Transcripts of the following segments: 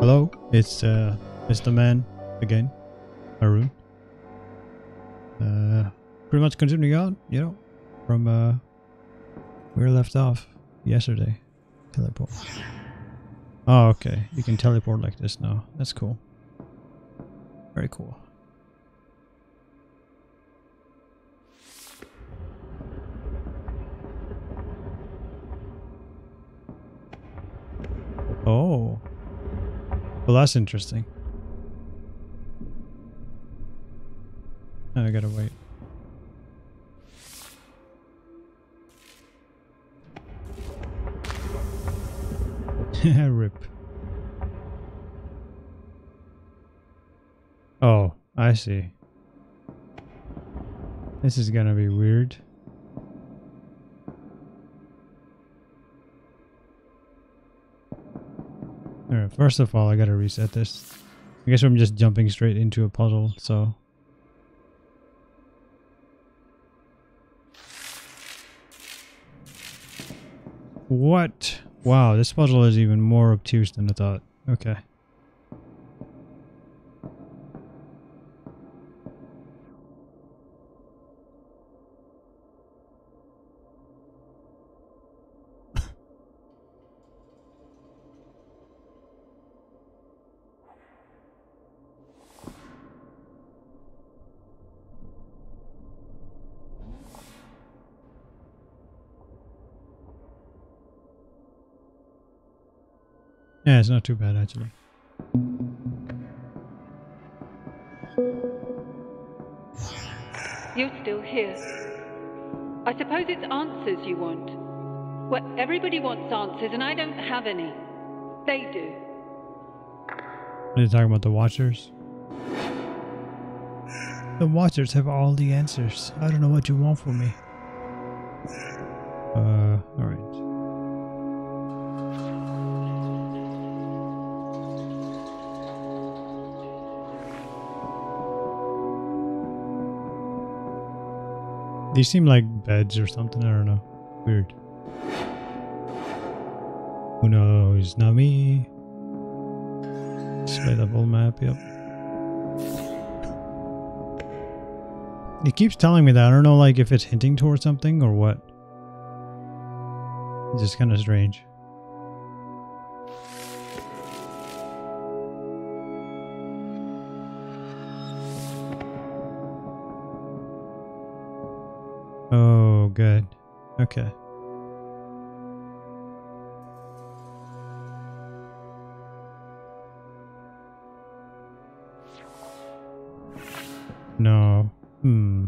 Hello, it's uh, Mr. Man again, Haroon. Uh, pretty much continuing on, you know, from uh, where we left off yesterday. Teleport. Oh, okay. You can teleport like this now. That's cool. Very cool. Well, that's interesting. I gotta wait. Rip. Oh, I see. This is gonna be weird. Alright, first of all, I gotta reset this. I guess I'm just jumping straight into a puzzle, so... What? Wow, this puzzle is even more obtuse than I thought. Okay. Yeah, it's not too bad actually. You're still here. I suppose it's answers you want. Well, everybody wants answers, and I don't have any. They do. Are you talking about the Watchers? The Watchers have all the answers. I don't know what you want from me. Uh, alright. These seem like beds or something, I don't know. Weird. Who knows? Not me. Display the full map, yep. It keeps telling me that. I don't know like if it's hinting towards something or what. It's just kind of strange. Okay. No. Hmm.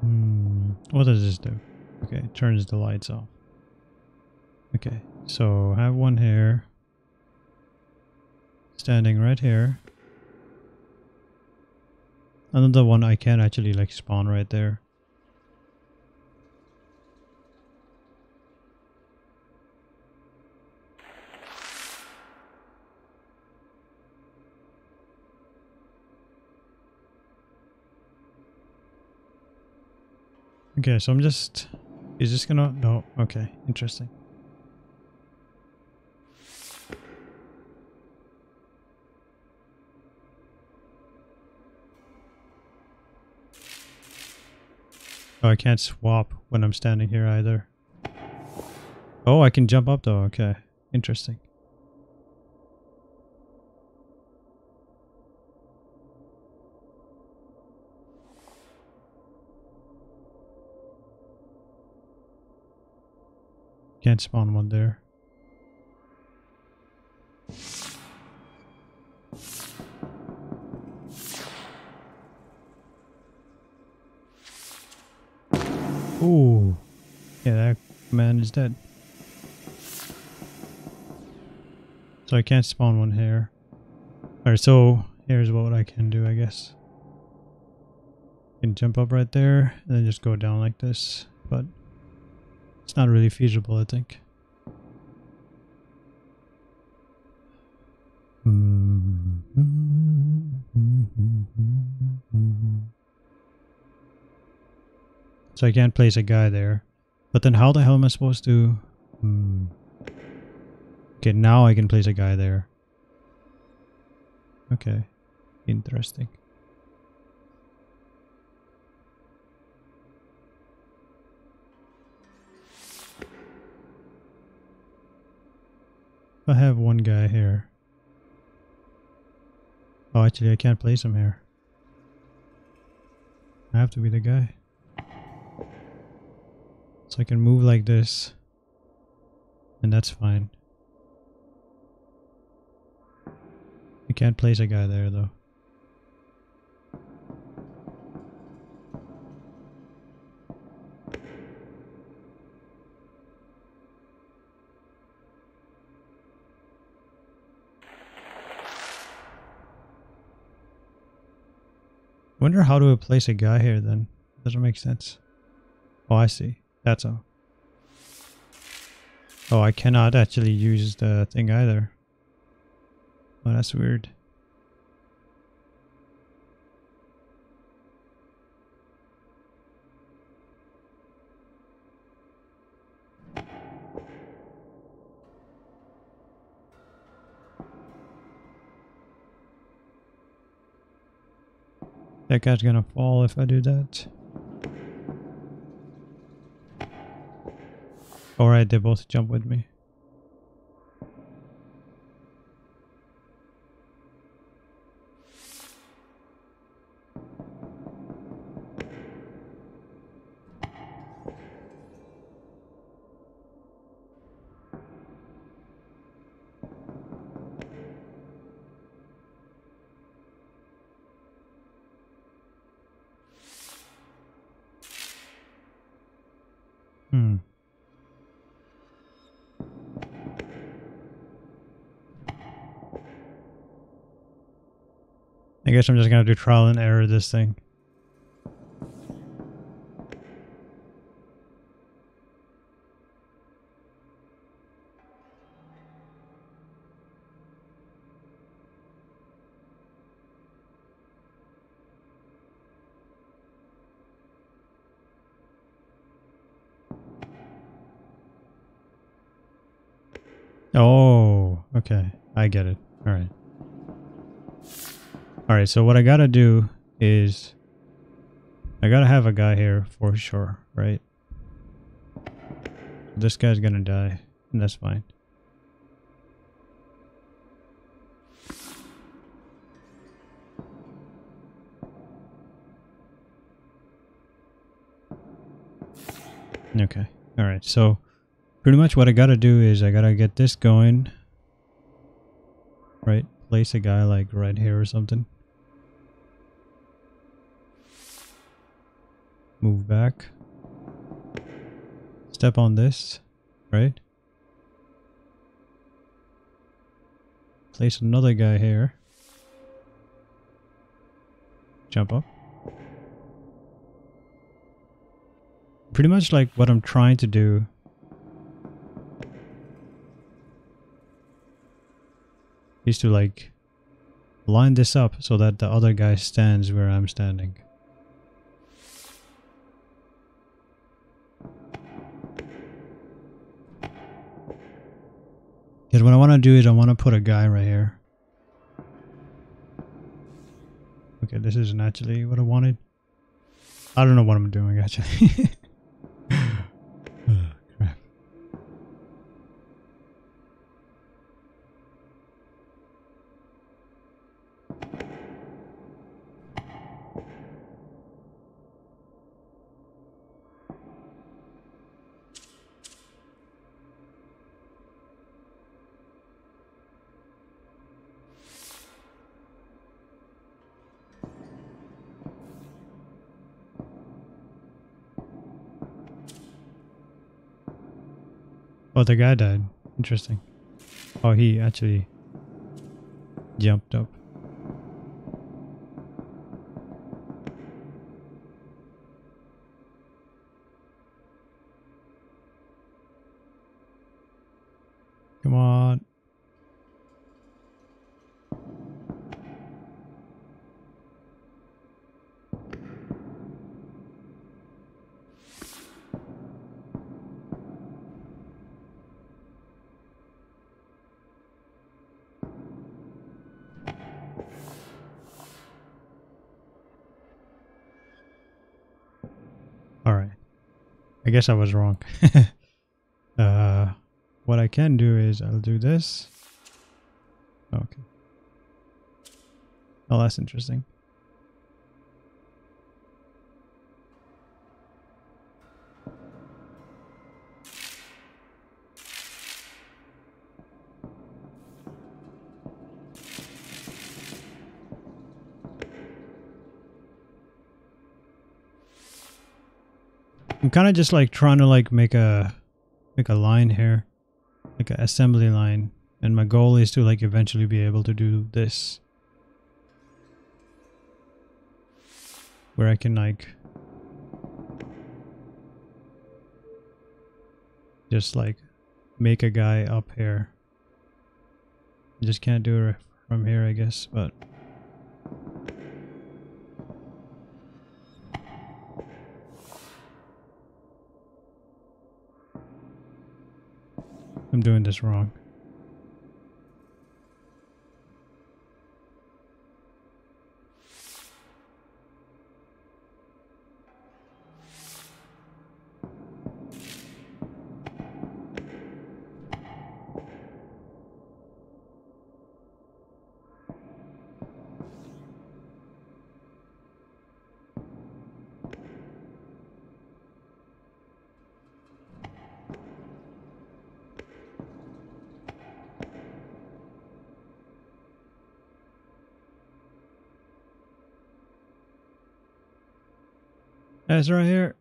Hmm. What does this do? Okay, turns the lights off. Okay, so I have one here. Standing right here. Another one I can actually like spawn right there. Okay, so I'm just... Is this gonna... No, okay, interesting. Oh, I can't swap when I'm standing here either. Oh, I can jump up though, okay. Interesting. Spawn one there. Ooh. Yeah, that man is dead. So I can't spawn one here. Alright, so here's what I can do, I guess. I can jump up right there and then just go down like this. But not really feasible, I think. So I can't place a guy there. But then how the hell am I supposed to... Okay, now I can place a guy there. Okay. Interesting. I have one guy here. Oh, actually, I can't place him here. I have to be the guy. So I can move like this. And that's fine. You can't place a guy there though. Wonder how to place a guy here then. Doesn't make sense. Oh, I see. That's all. Oh, I cannot actually use the thing either. Oh, that's weird. That guy's gonna fall if I do that. Alright, they both jump with me. Guess I'm just gonna do trial and error this thing. So what I got to do is I got to have a guy here for sure, right? This guy's to die, and that's fine. Okay. All right. So pretty much what I got to do is I got to get this going. Right? Place a guy like right here or something. Move back. Step on this, right? Place another guy here. Jump up. Pretty much like what I'm trying to do is to like line this up so that the other guy stands where I'm standing. What I want to do is I want to put a guy right here. Okay, this isn't actually what I wanted. I don't know what I'm doing actually. Oh, the guy died. Interesting. Oh, he actually jumped up. Guess I was wrong. uh, what I can do is I'll do this. Okay. Oh, that's interesting. Kind of just like trying to like make a make a line here, like an assembly line, and my goal is to like eventually be able to do this, where I can like just like make a guy up here. just can't do it from here, I guess, but. I'm doing this wrong. Right here.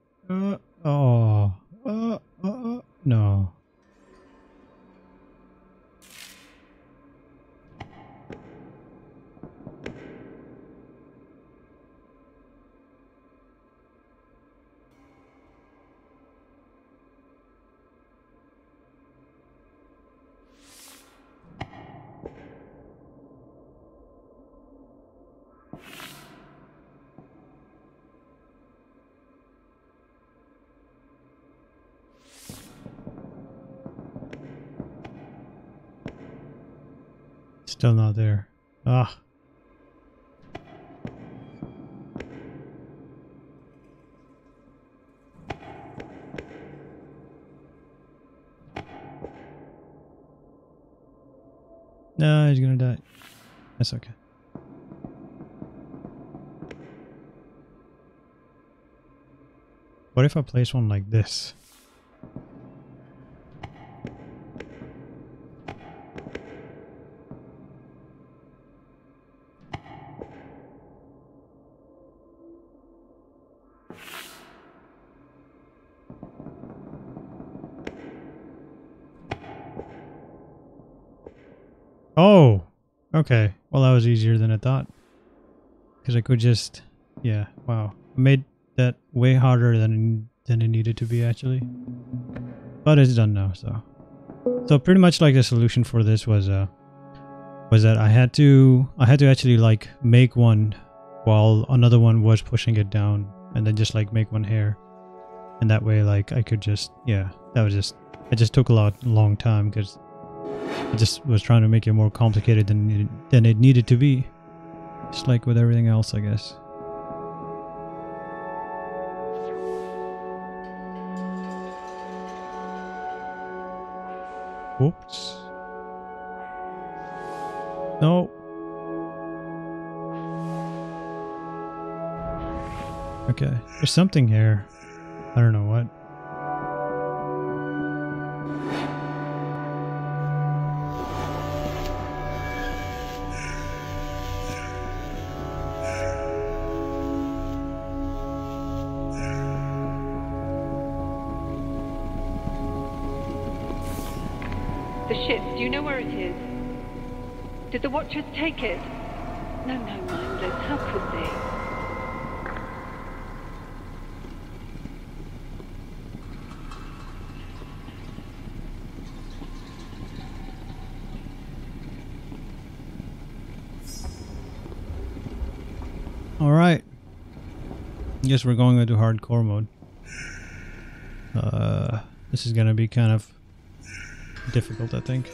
Still not there. Ah. No, he's gonna die. That's okay. What if I place one like this? Okay. Well, that was easier than I thought. Because I could just, yeah, wow. I made that way harder than than it needed to be actually. But it's done now, so. So pretty much like the solution for this was uh was that I had to I had to actually like make one while another one was pushing it down and then just like make one here. And that way like I could just yeah, that was just it just took a lot long time because I just was trying to make it more complicated than it, than it needed to be. Just like with everything else, I guess. Whoops. No. Okay, there's something here. I don't know what. The Watchers take it? No, no, mindless. How could they? Alright. Guess we're going into hardcore mode. Uh, this is gonna be kind of difficult, I think.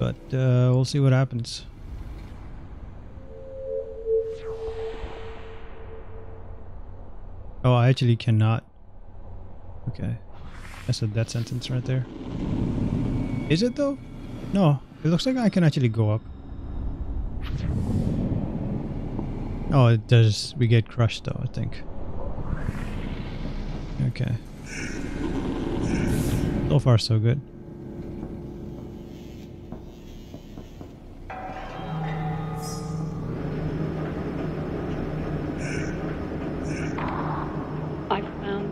But uh, we'll see what happens. Oh, I actually cannot Okay. That's a death sentence right there. Is it though? No. It looks like I can actually go up. Oh, it does. We get crushed though, I think. Okay. So far, so good.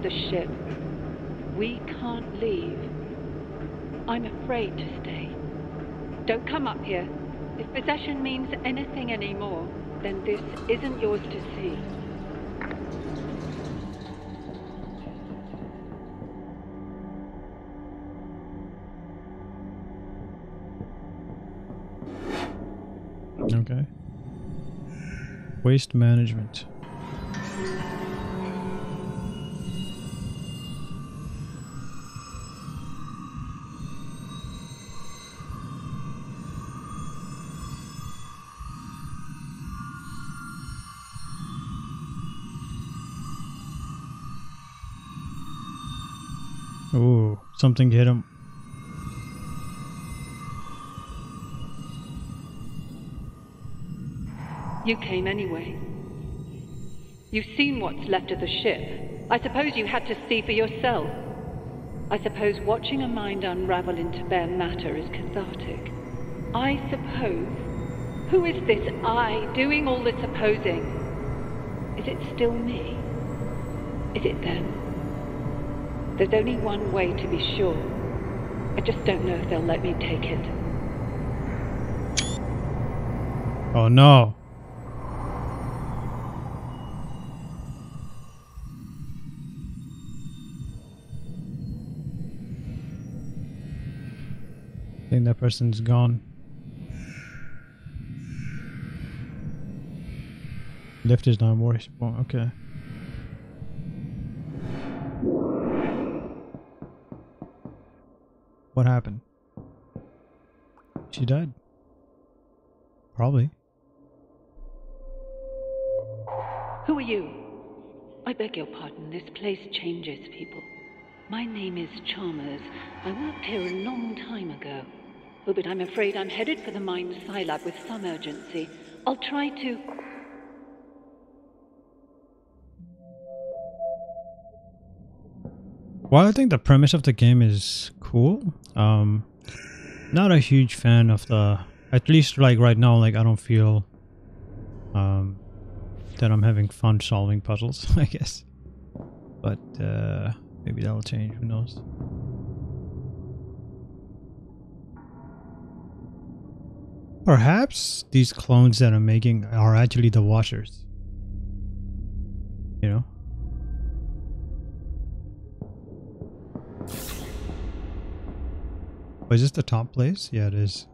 The ship. We can't leave. I'm afraid to stay. Don't come up here. If possession means anything anymore, then this isn't yours to see. Okay. Waste management. Something hit him. You came anyway. You've seen what's left of the ship. I suppose you had to see for yourself. I suppose watching a mind unravel into bare matter is cathartic. I suppose. Who is this I doing all the supposing? Is it still me? Is it them? There's only one way to be sure. I just don't know if they'll let me take it. Oh no. I think that person's gone. Lift is more. Oh, okay. What happened? She died. Probably. Who are you? I beg your pardon, this place changes people. My name is Chalmers. I worked here a long time ago. Oh, but I'm afraid I'm headed for the mine Scilab with some urgency. I'll try to. While I think the premise of the game is cool, um, not a huge fan of the. At least, like right now, like I don't feel um, that I'm having fun solving puzzles. I guess, but uh, maybe that'll change. Who knows? Perhaps these clones that I'm making are actually the Watchers. You know? Oh, is this the top place? Yeah, it is.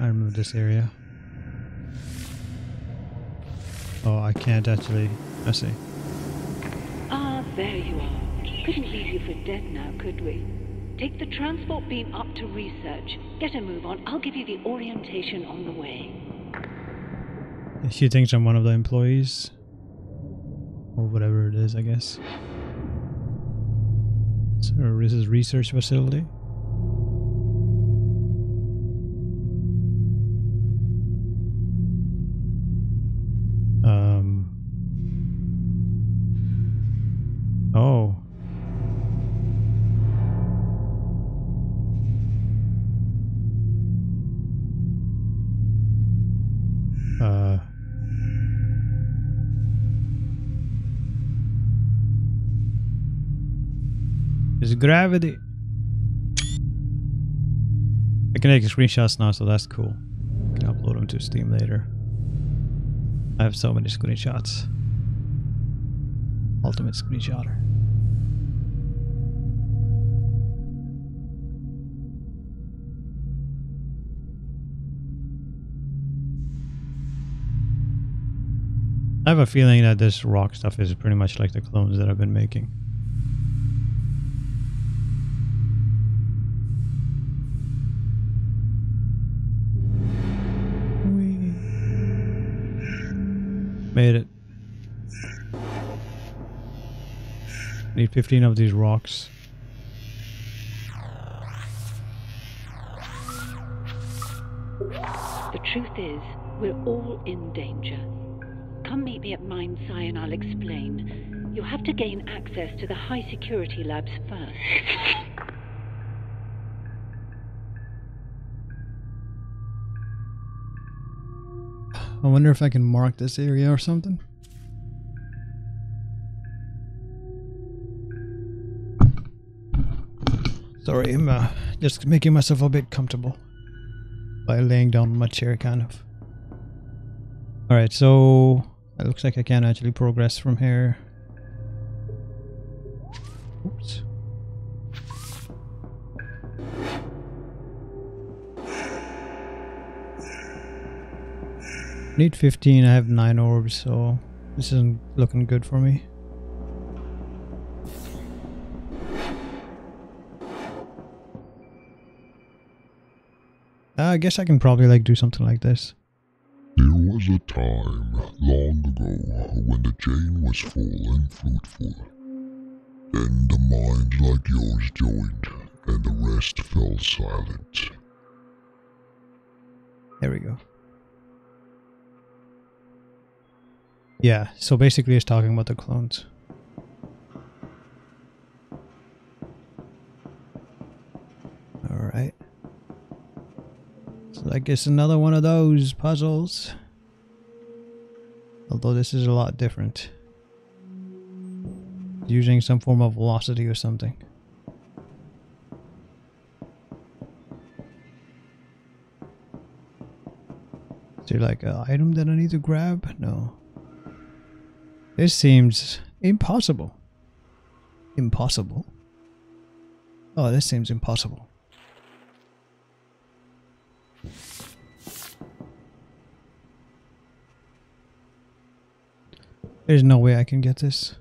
I remember this area. Oh, I can't actually. I see. Ah, there you are. Couldn't leave you for dead now, could we? Take the transport beam up to research. Get a move on. I'll give you the orientation on the way. She thinks I'm one of the employees. Or whatever it is, I guess. So this is research facility. Gravity. I can take screenshots now, so that's cool. I can upload them to Steam later. I have so many screenshots. Ultimate screenshotter. I have a feeling that this rock stuff is pretty much like the clones that I've been making. Made it. Need 15 of these rocks. The truth is, we're all in danger. Come meet me at Mine Psi and I'll explain. You'll have to gain access to the high security labs first. I wonder if I can mark this area or something. Sorry, I'm uh, just making myself a bit comfortable by laying down my chair, kind of. Alright, so it looks like I can actually progress from here. Oops. Need 15, I have 9 orbs, so this isn't looking good for me. Uh, I guess I can probably like do something like this. There was a time long ago when the chain was full and fruitful. Then the minds like yours joined, and the rest fell silent. There we go. Yeah, so basically it's talking about the clones. Alright. So I guess another one of those puzzles. Although this is a lot different. Using some form of velocity or something. Is there like an item that I need to grab? No. This seems impossible. Impossible. Oh, this seems impossible. There's no way I can get this.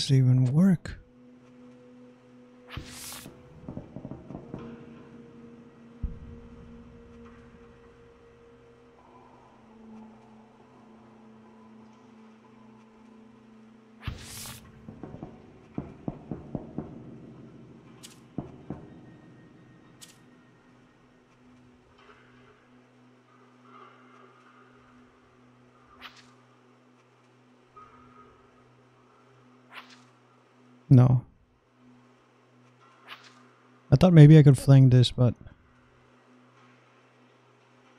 This even work? No. I thought maybe I could fling this, but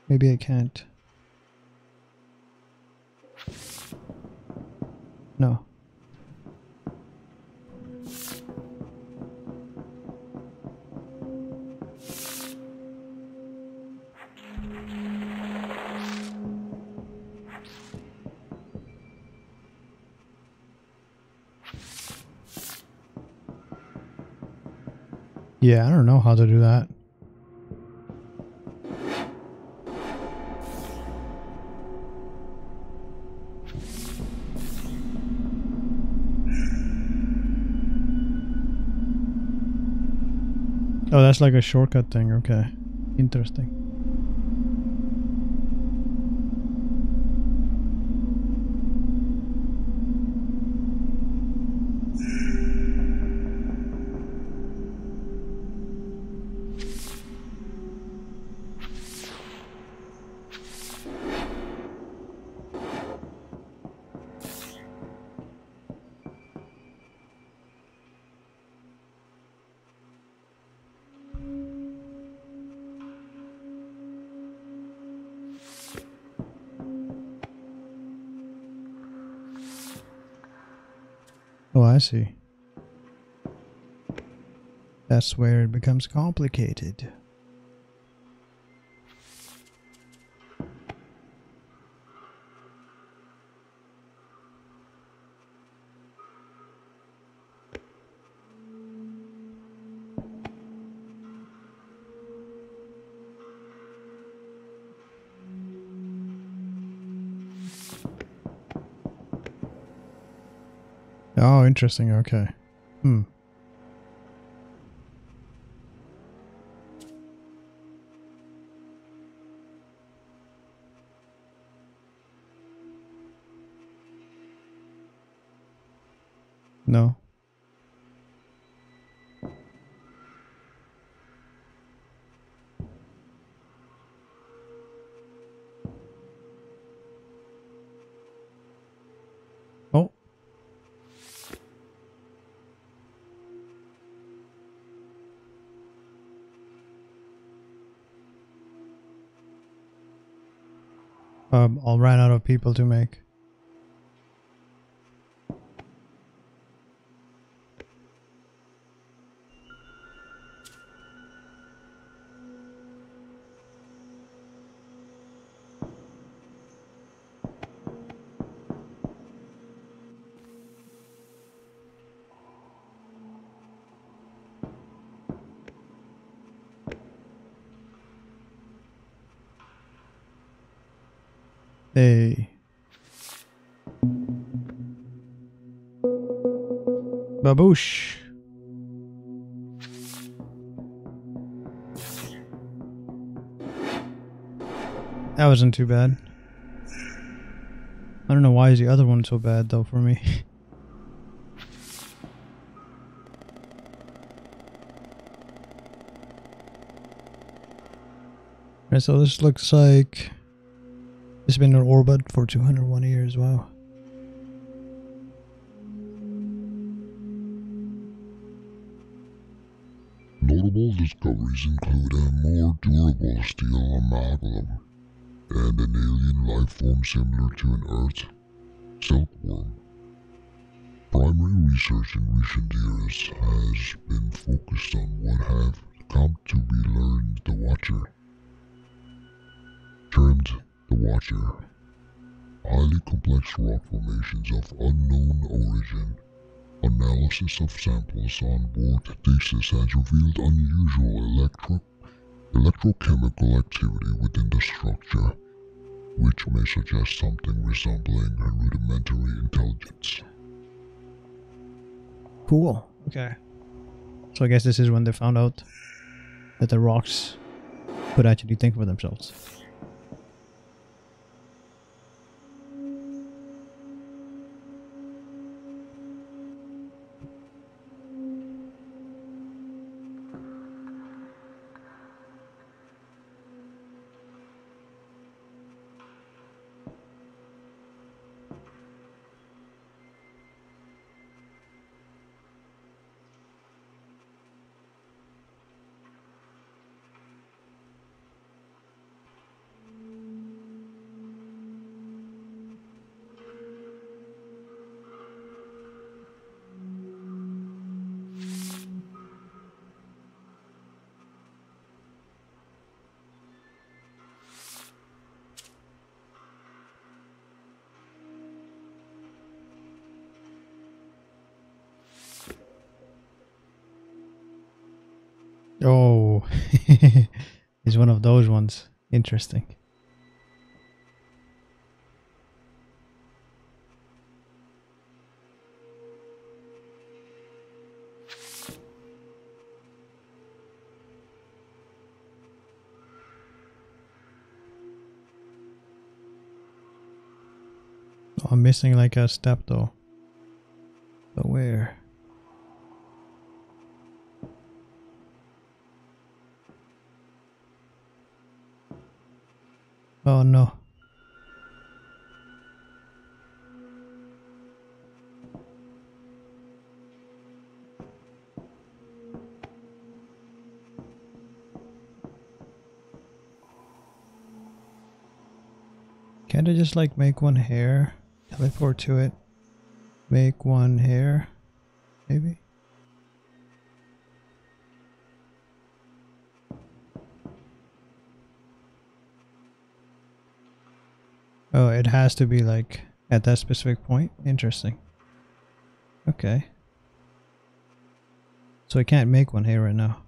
maybe I can't. Yeah, I don't know how to do that. Oh, that's like a shortcut thing. Okay. Interesting. Oh, I see. That's where it becomes complicated. Interesting. Okay. Hmm. No. People to make. Baboosh. That wasn't too bad. I don't know why is the other one so bad though for me. Right, so this looks like it's been in orbit for 201 years. Wow. Discoveries include a more durable steel amalgam and an alien life form similar to an Earth silkworm. Primary research in recent years has been focused on what have come to be learned the Watcher. Termed the Watcher, highly complex rock formations of unknown origin. Analysis of samples on board Theseus has revealed unusual electro electrochemical activity within the structure, which may suggest something resembling a rudimentary intelligence. Cool. Okay. So I guess this is when they found out that the rocks could actually think for themselves. It's one of those ones. Interesting. Oh, I'm missing like a step though. But where? Oh no. Can't I just like make one hair? Teleport to it. Make one hair? Maybe? Oh, it has to be like at that specific point? Interesting. Okay. So I can't make one here right now.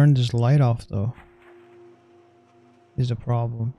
Turn this light off though. Is a problem.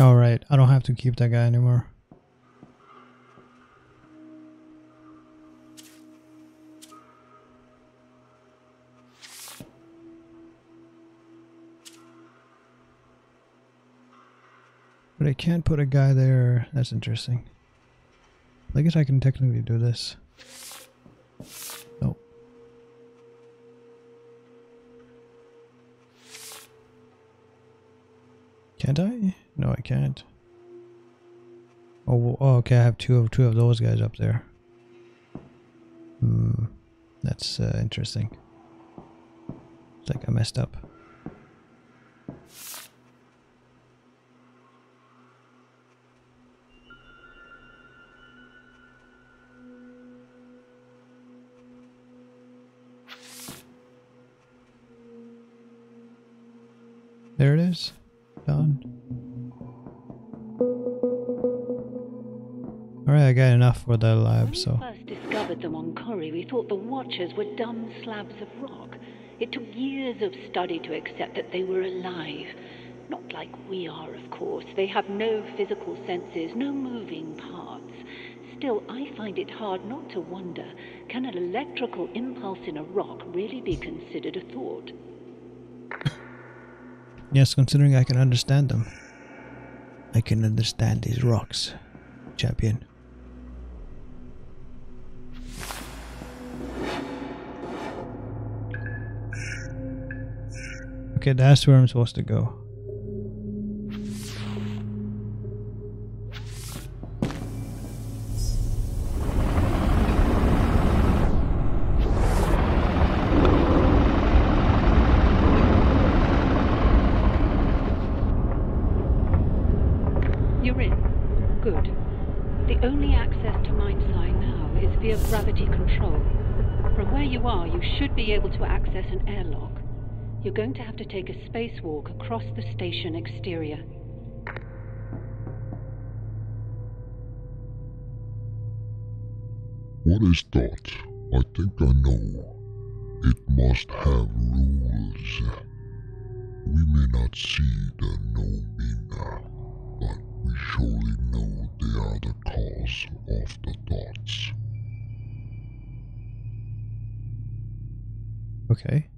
Alright, I don't have to keep that guy anymore. But I can't put a guy there. That's interesting. I guess I can technically do this. Okay. I have two of two of those guys up there. Hmm, that's uh, interesting. It's like I messed up. For the lab, When we first discovered them on Chori, we thought the Watchers were dumb slabs of rock. It took years of study to accept that they were alive. Not like we are, of course. They have no physical senses, no moving parts. Still, I find it hard not to wonder can an electrical impulse in a rock really be considered a thought? Yes, considering I can understand them. I can understand these rocks, champion. That's where I'm supposed to go. You're in. Good. The only access to Mindsai now is via gravity control. From where you are, you should be able to access an airlock. You're going to have to take a spacewalk across the station exterior. What is that? I think I know. It must have rules. We may not see the Noumena, but we surely know they are the cause of the thoughts. Okay.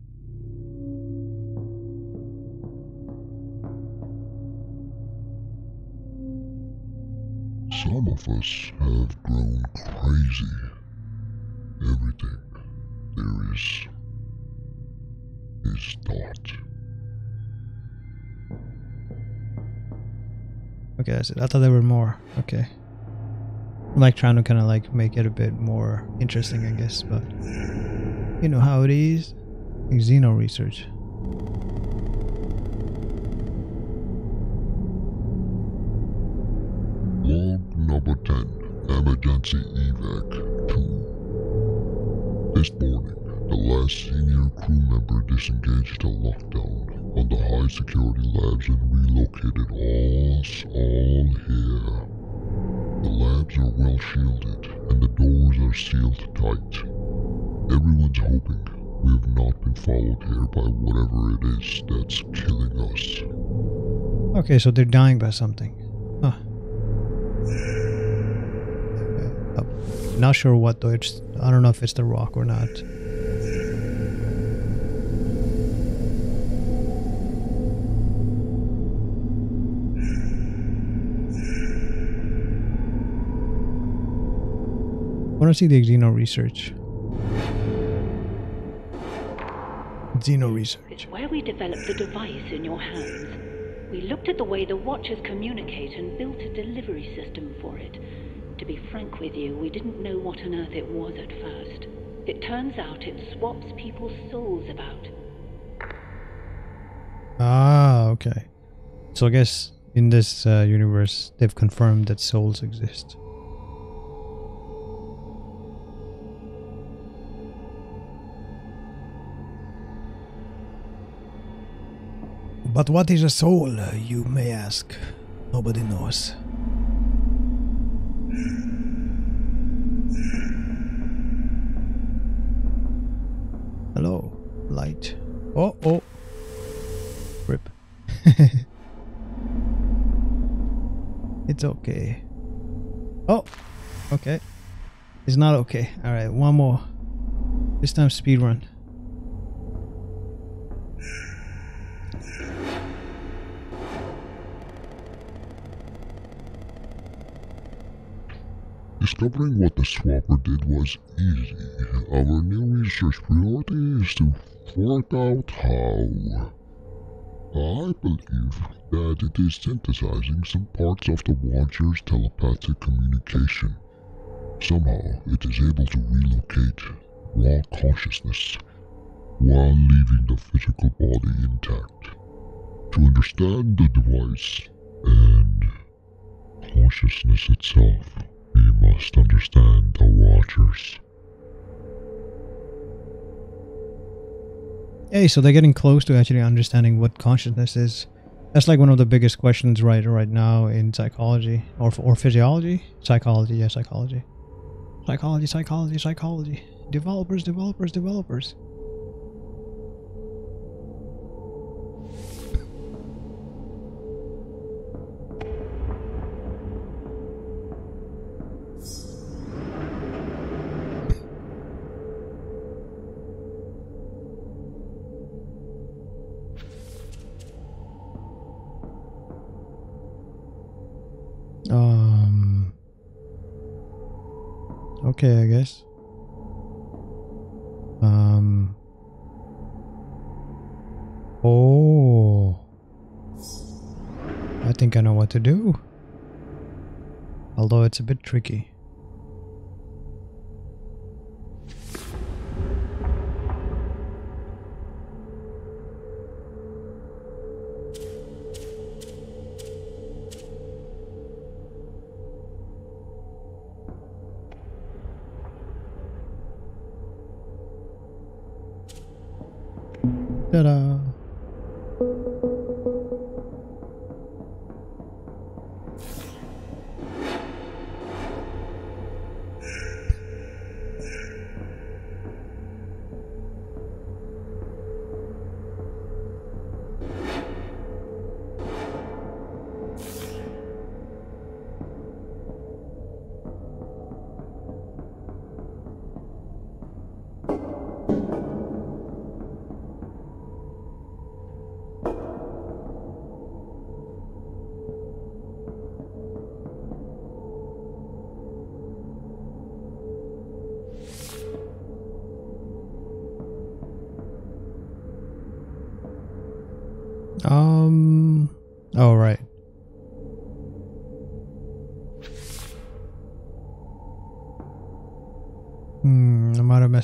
Some of us have grown crazy. Everything there is is thought. Okay, that's it. I thought there were more. Okay. I'm like trying to kind of like make it a bit more interesting, I guess, but you know how it is. Xeno research. Number 10, emergency evac 2. This morning, the last senior crew member disengaged a lockdown on the high security labs and relocated us all here. The labs are well shielded and the doors are sealed tight. Everyone's hoping we have not been followed here by whatever it is that's killing us. Okay, so they're dying by something. Huh. Uh, not sure what though. It's, I don't know if it's the rock or not. I want to see the Xeno research. Xeno research. It's where we developed the device in your hands. We looked at the way the Watchers communicate and built a delivery system for it. To be frank with you, we didn't know what on earth it was at first. It turns out it swaps people's souls about. Ah, okay. So I guess in this uh, universe, they've confirmed that souls exist. But what is a soul, you may ask? Nobody knows. Oh, oh. Rip. it's okay. Oh, okay. It's not okay. Alright, one more. This time speed run. Discovering what the swapper did was easy. Our new research priority is to work out how. I believe that it is synthesizing some parts of the Watcher's telepathic communication. Somehow it is able to relocate raw consciousness while leaving the physical body intact. To understand the device and consciousness itself, we must understand the Watchers. Hey, so they're getting close to actually understanding what consciousness is. That's like one of the biggest questions right right now in psychology or or physiology, psychology, yeah, psychology, psychology, psychology, psychology. Developers, developers, developers. It's a bit tricky.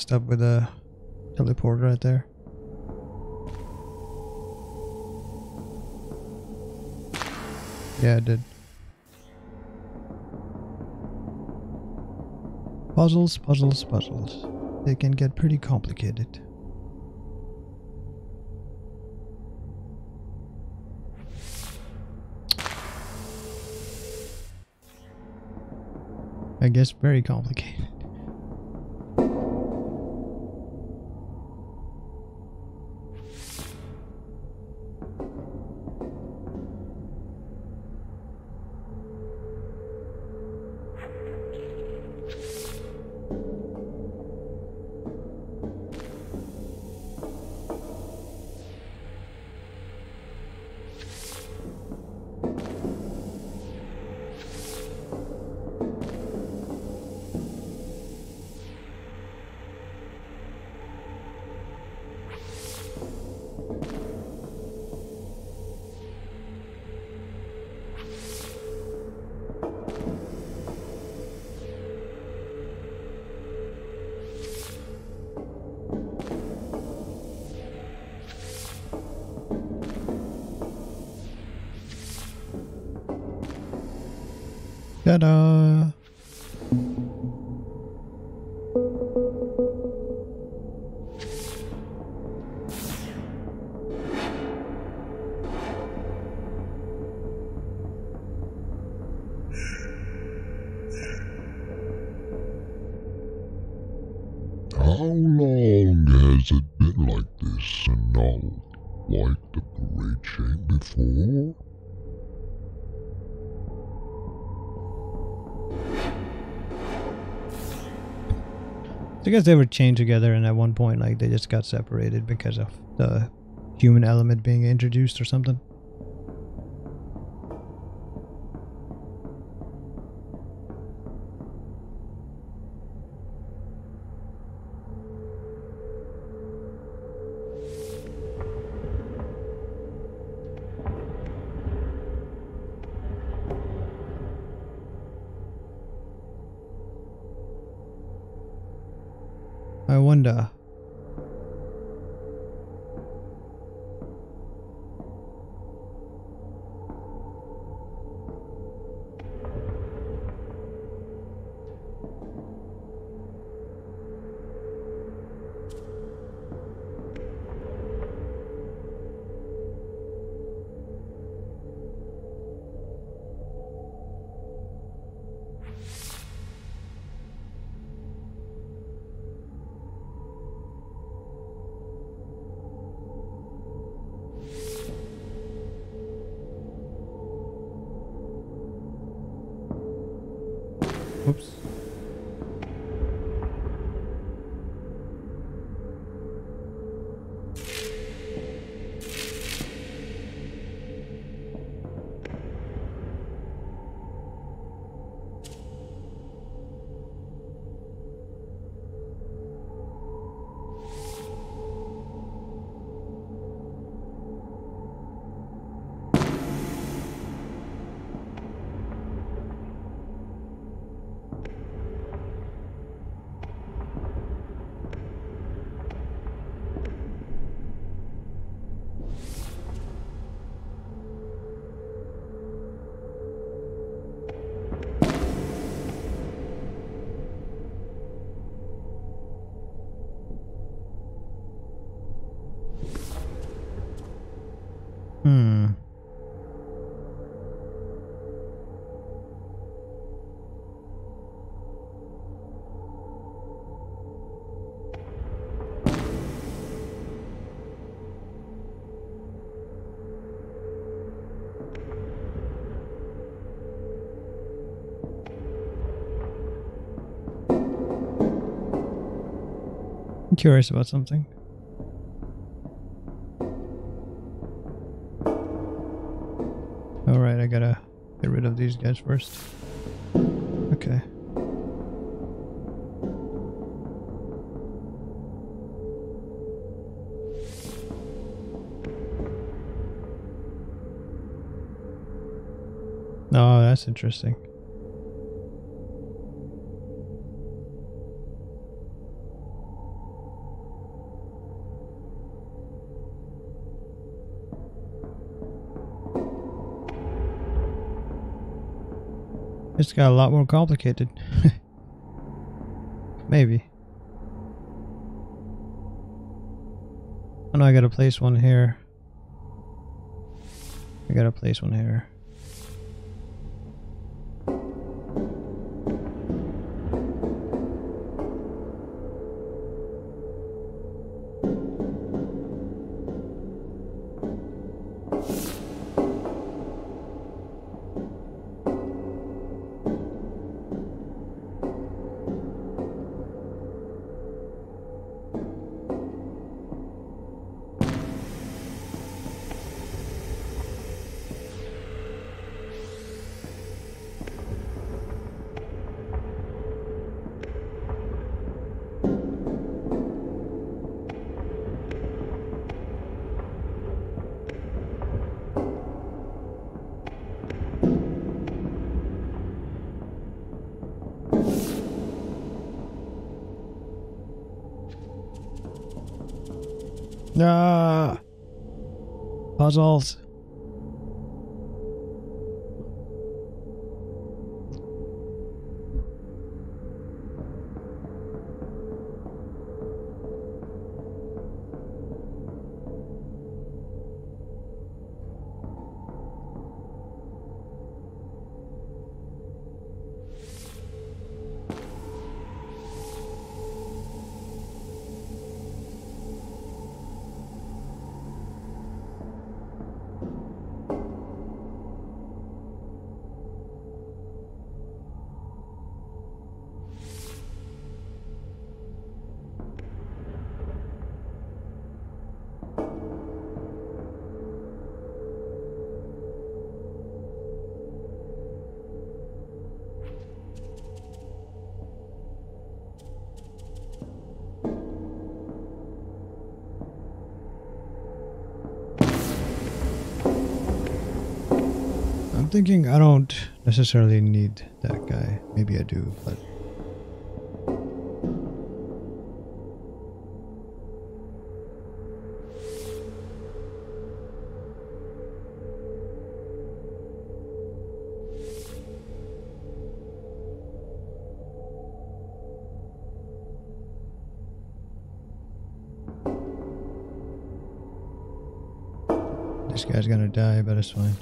Messed up with uh, a teleport right there. Yeah, I did. Puzzles, puzzles, puzzles. They can get pretty complicated. I guess very complicated. I guess they were chained together and at one point like they just got separated because of the human element being introduced or something. Curious about something. Alright, I gotta get rid of these guys first. Okay. Oh, that's interesting. Got a lot more complicated. Maybe. Oh, I know I gotta place one here. I gotta place one here. Puzzles. I'm thinking I don't necessarily need that guy. Maybe I do, but this guy's gonna die, but it's fine.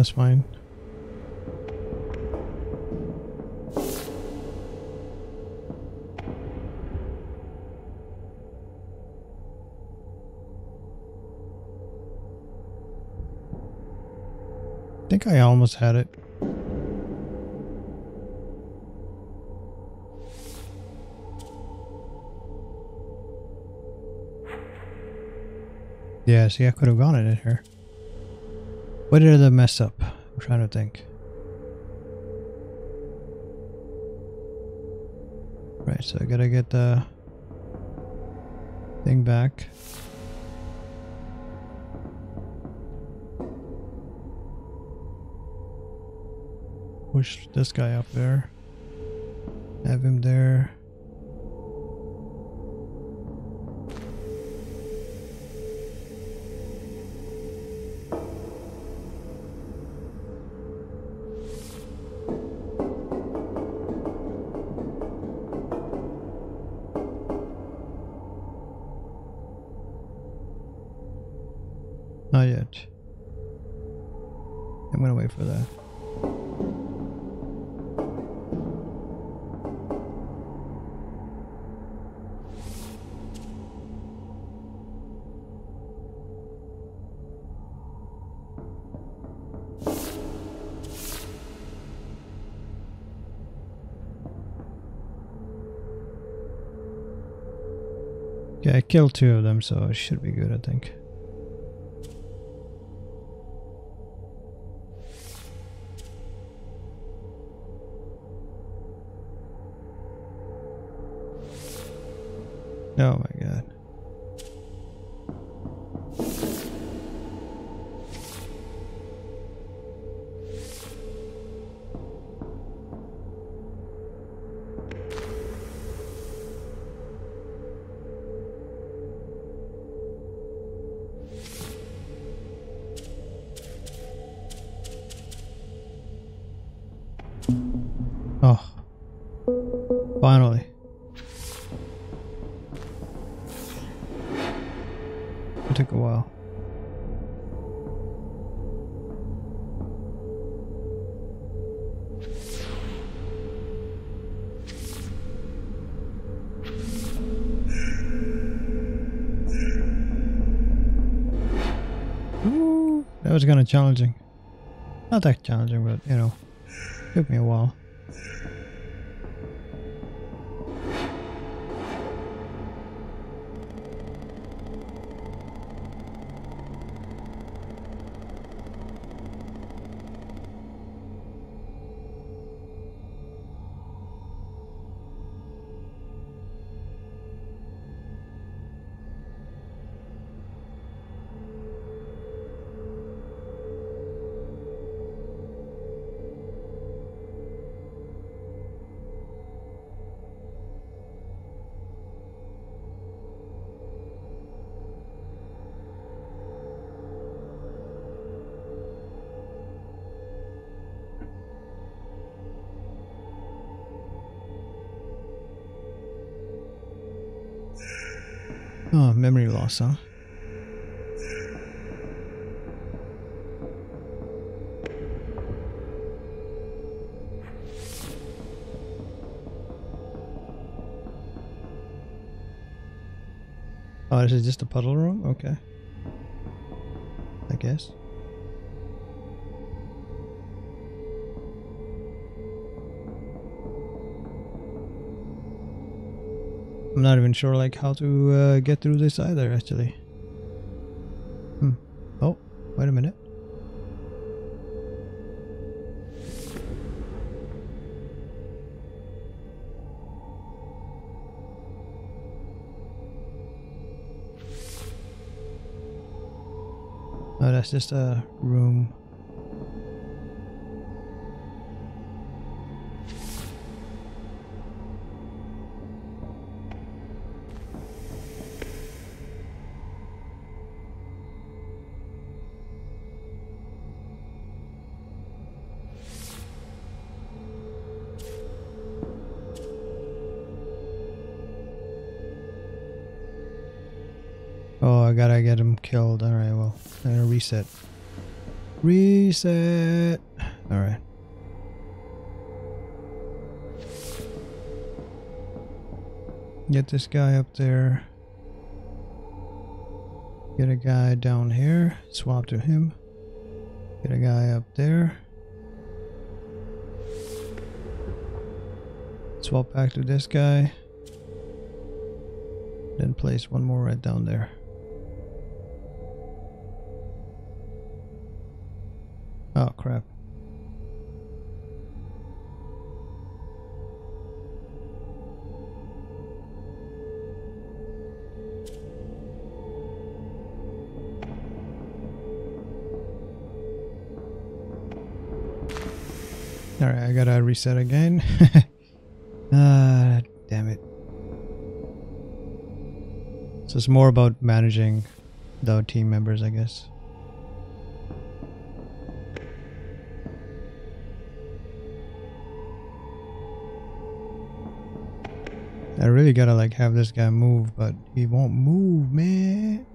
That's fine. I think I almost had it. Yeah, see, I could have gone in here. What did I mess up? I'm trying to think. Right, so I gotta get the thing back. Push this guy up there. Have him there. Not yet. I'm gonna wait for that. Okay, I killed two of them, so it should be good, I think. Challenging. Not that challenging, but you know, took me a while. Huh? Oh, this is just a puddle room? Okay. I guess. I'm not even sure like how to uh, get through this either actually. Hmm. Oh, wait a minute. Oh, that's just a room. Killed. Alright, well, gonna reset. Reset! Alright. Get this guy up there. Get a guy down here. Swap to him. Get a guy up there. Swap back to this guy. Then place one more right down there. I gotta reset again. Ah, damn it. So it's more about managing the team members, I guess. I really gotta like have this guy move, but he won't move, man.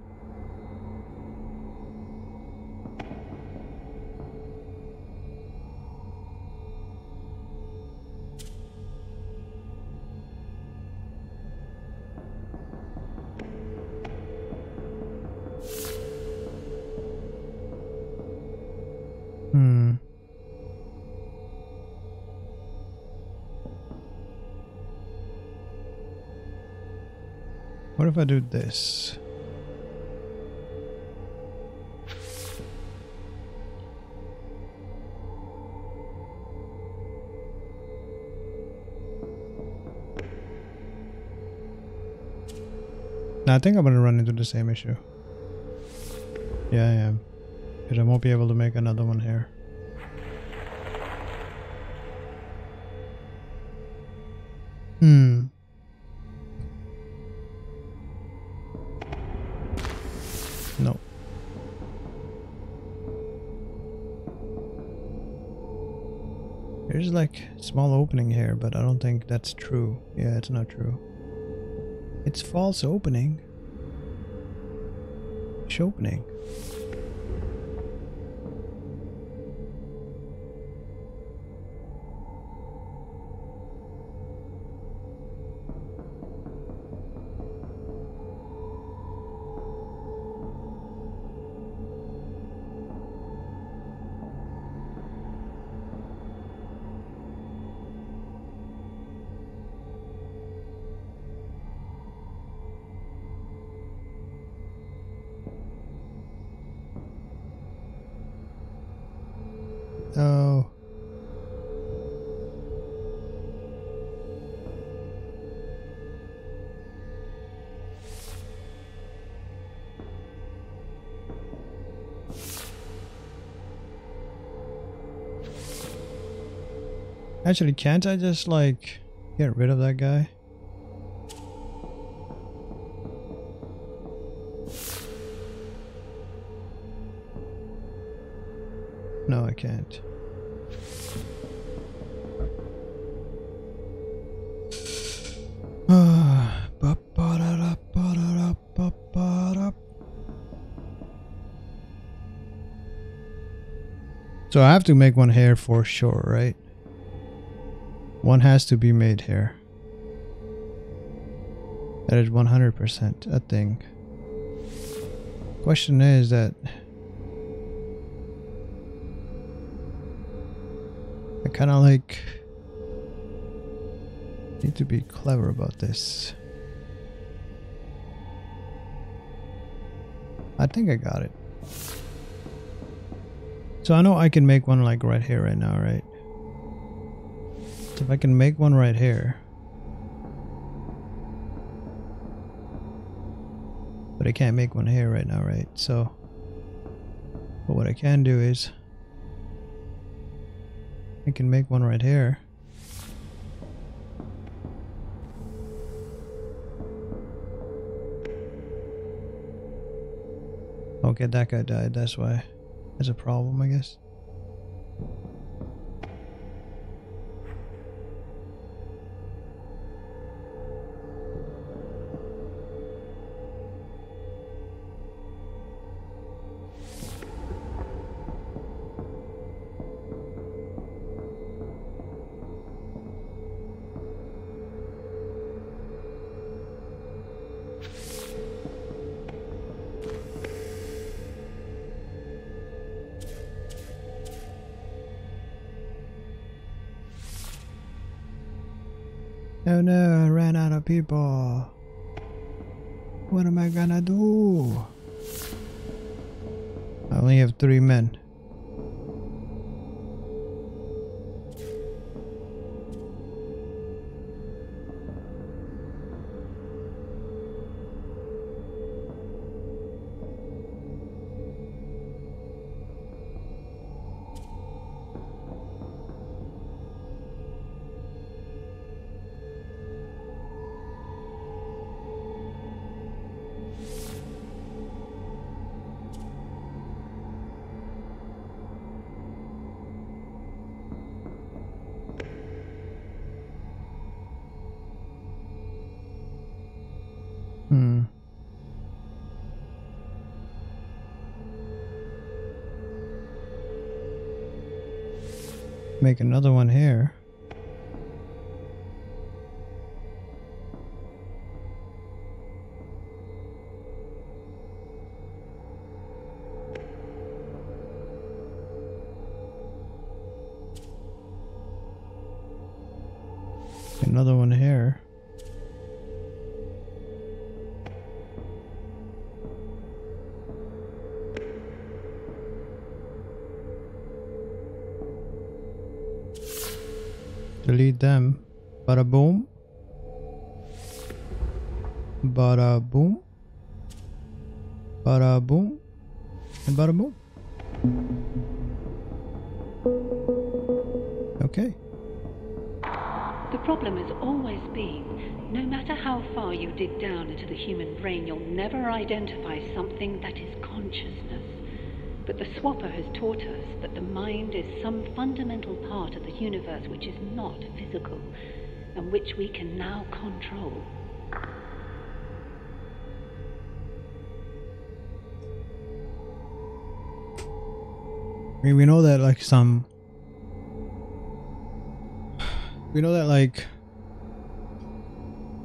This? Now I think I'm gonna run into the same issue. Yeah, I am. Because I won't be able to make another one here. No. There's like small opening here, but I don't think that's true. Yeah, it's not true. It's false opening. It's opening. Actually, can't I just like get rid of that guy? No, I can't. So I have to make one here for sure, right? One has to be made here. That is 100% a thing. Question is that I kind of like need to be clever about this. I think I got it. So I know I can make one like right here right now, right? If I can make one right here. But I can't make one here right now, right? So but what I can do is I can make one right here. Okay, that guy died, that's why. That's a problem, I guess. Oh no, I ran out of people. What am I gonna do? I only have three men. Make another one here. But the Swapper has taught us that the mind is some fundamental part of the universe which is not physical, and which we can now control. I mean, we know that like some. We know that like.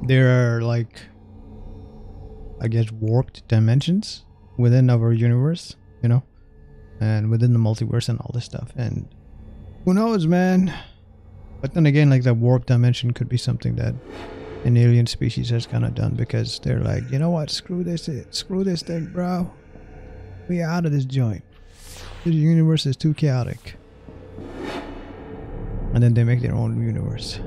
There are like. I guess warped dimensions within our universe, you know? And within the multiverse and all this stuff. And who knows, man? But then again, like the warp dimension could be something that an alien species has kind of done because they're like, you know what? Screw this, screw this thing, bro. We are out of this joint. This universe is too chaotic. And then they make their own universe.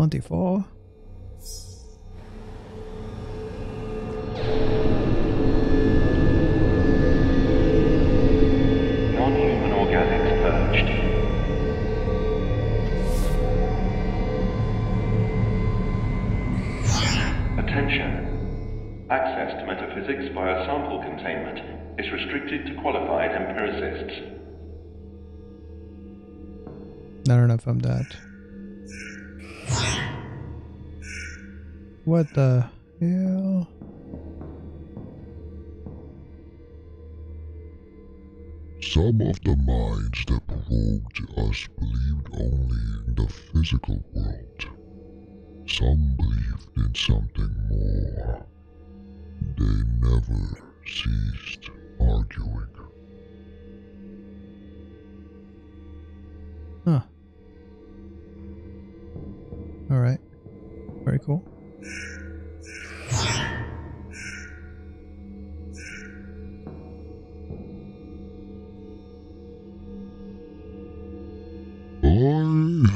Twenty-four. Non-human organics purged. Attention. Access to metaphysics via sample containment is restricted to qualified empiricists. I don't enough of that. What the hell? Some of the minds that provoked us believed only in the physical world. Some believed in something more. They never ceased arguing. Huh. Alright. Very cool. I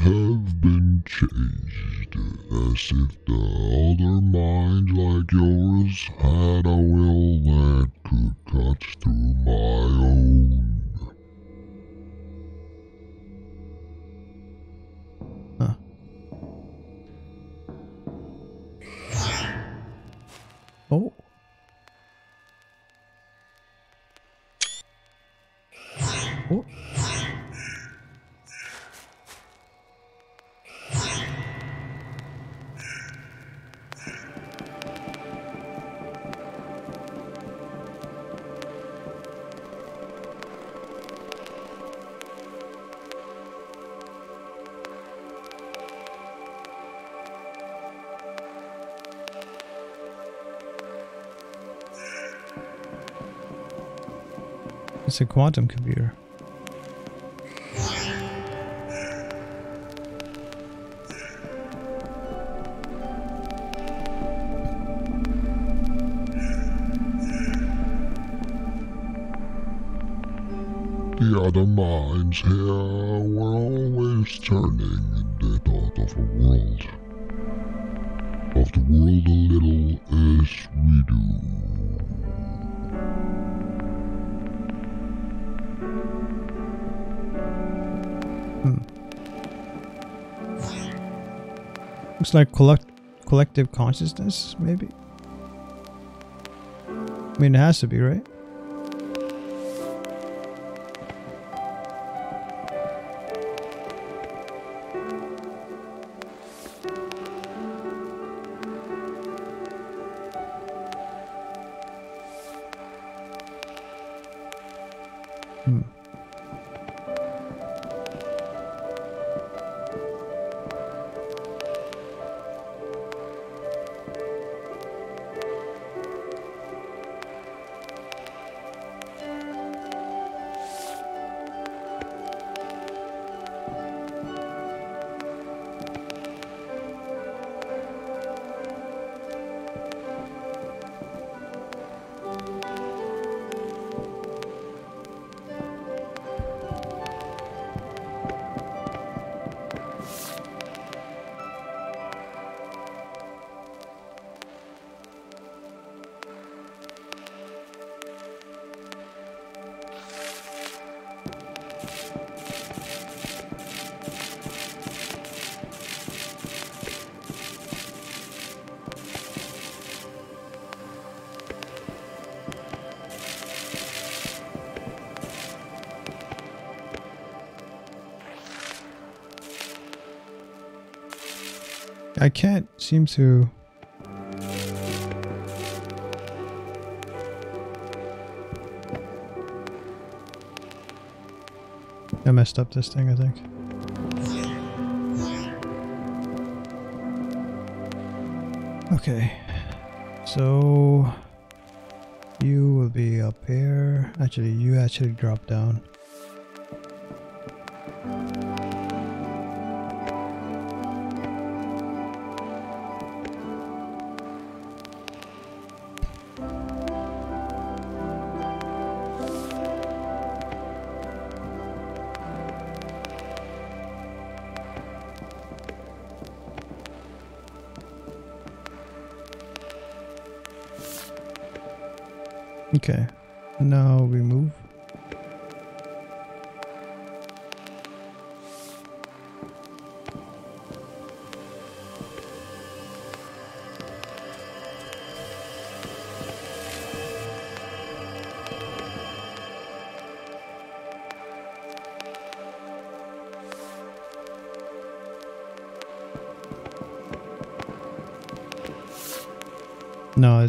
have been changed as if the other mind like yours had a will that could cut through my own. It's a quantum computer. The other minds here were always turning in the thought of a world. Like collect collective consciousness, maybe. I mean, it has to be, right? I can't seem to. I messed up this thing, I think. Okay. So you will be up here. Actually, you actually drop down.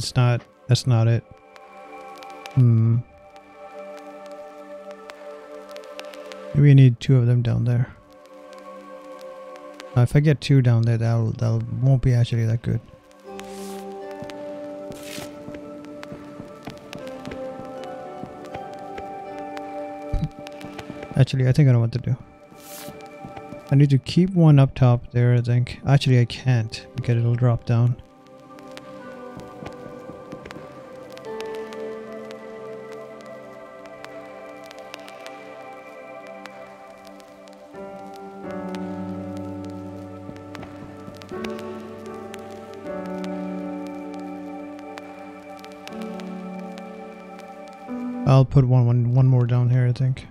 It's not. That's not it. Hmm. Maybe we need two of them down there. Uh, if I get two down there, that'll that won't be actually that good. Actually, I think I know what to do. I need to keep one up top there, I think. Actually, I can't because it'll drop down. I'll put one, one, one more down here, I think.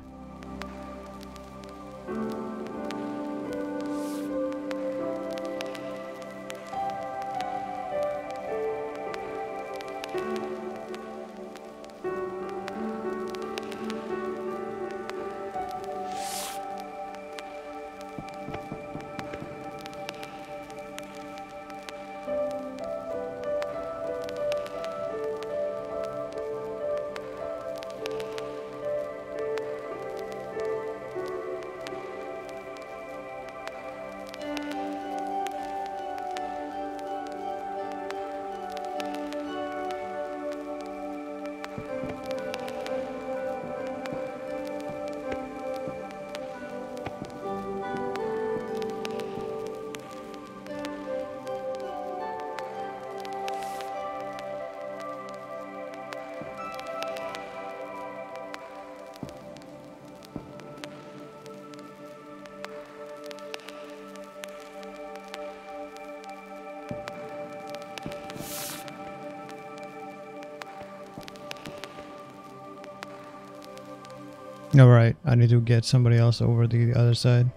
To get somebody else over the other side.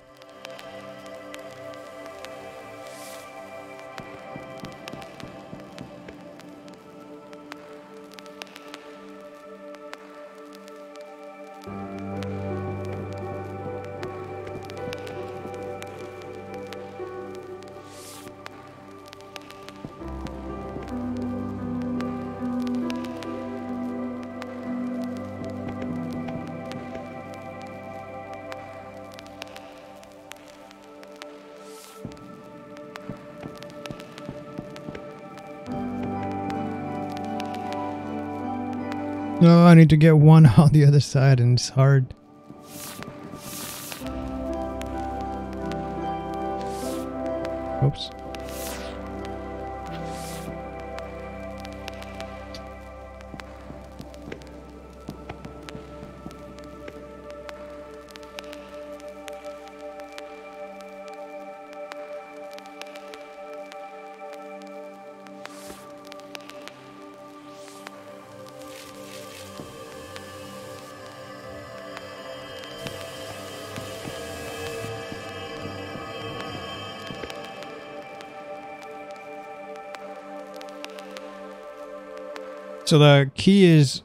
I need to get one on the other side and it's hard. Oops. So the key is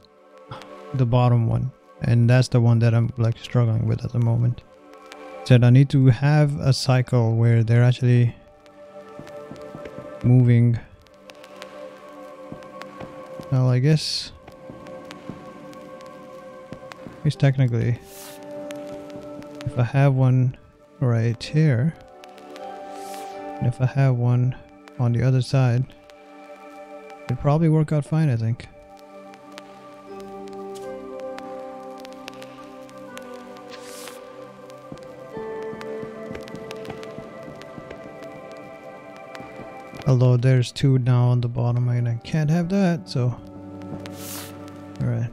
the bottom one, and that's the one that I'm like struggling with at the moment. Said I need to have a cycle where they're actually moving. Well, I guess. I guess technically, if I have one right here, and if I have one on the other side, probably work out fine, I think. Although there's two now on the bottom and I can't have that, so... Alright.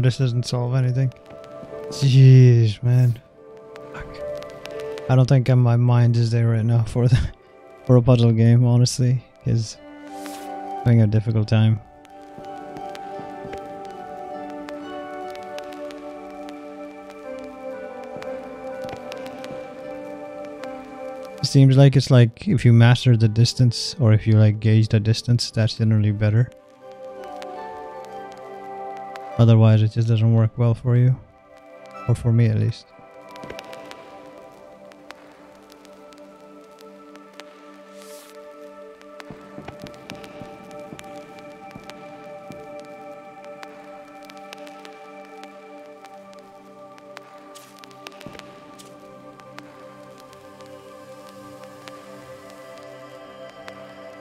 This doesn't solve anything. Jeez, man. Fuck. I don't think my mind is there right now for the for a puzzle game, honestly, because having a difficult time. Seems like it's like if you master the distance or if you like gauge the distance, that's generally better. Otherwise, it just doesn't work well for you. Or for me, at least.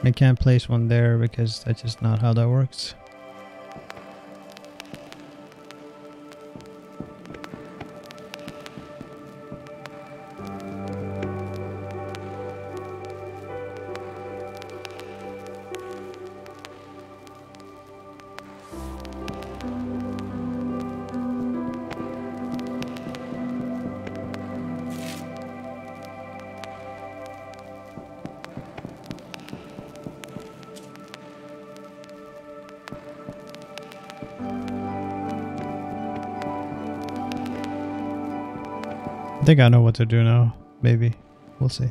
I can't place one there because that's just not how that works. Think I know what to do now. Maybe. We'll see.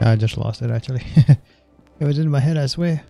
I just lost it actually. it was in my head, I swear.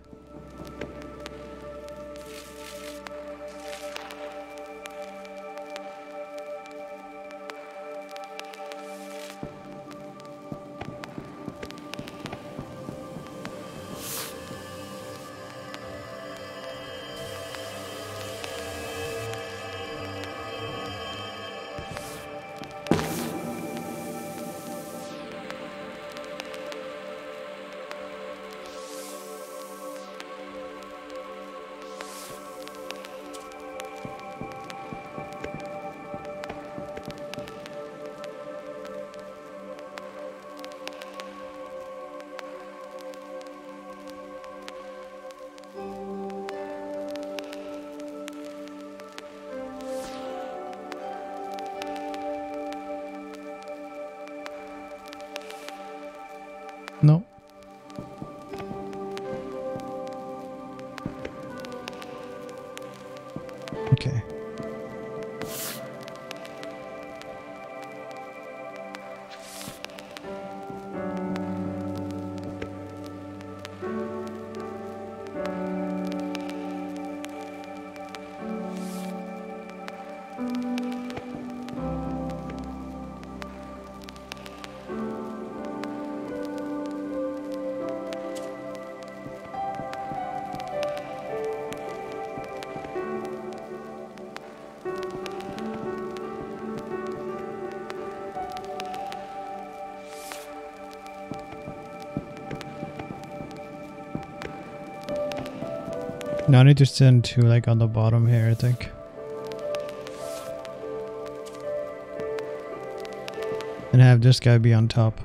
Now I need to send two like on the bottom here, I think. And have this guy be on top.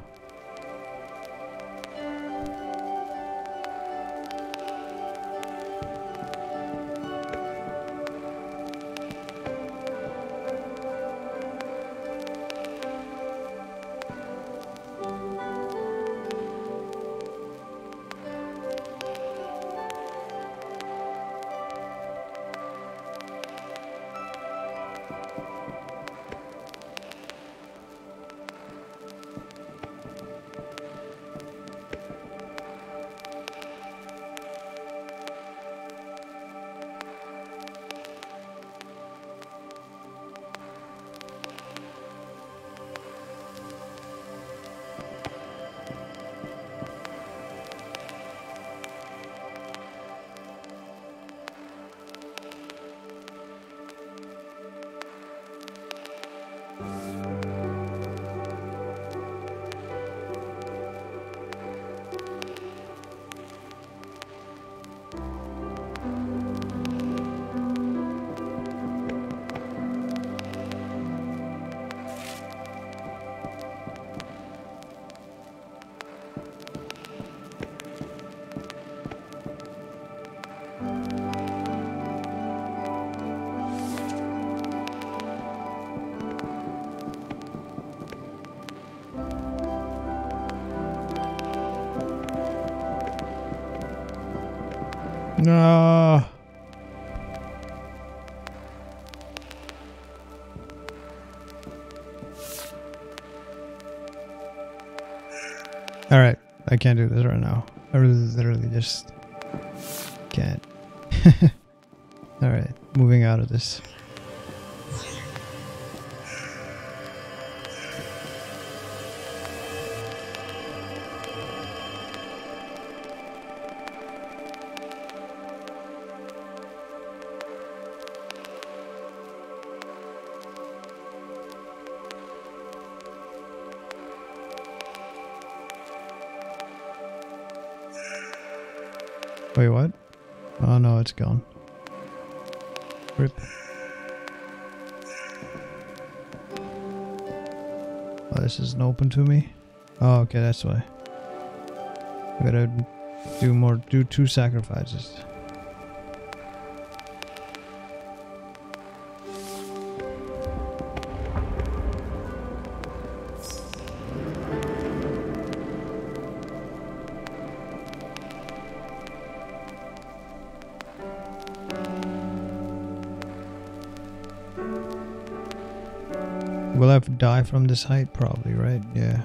No. All right, I can't do this right now. I literally just can't. All right, moving out of this. Gone. Rip. Oh, this isn't open to me? Oh, okay, that's why. I gotta do more, do two sacrifices. Will I die from this height? Probably, right? Yeah.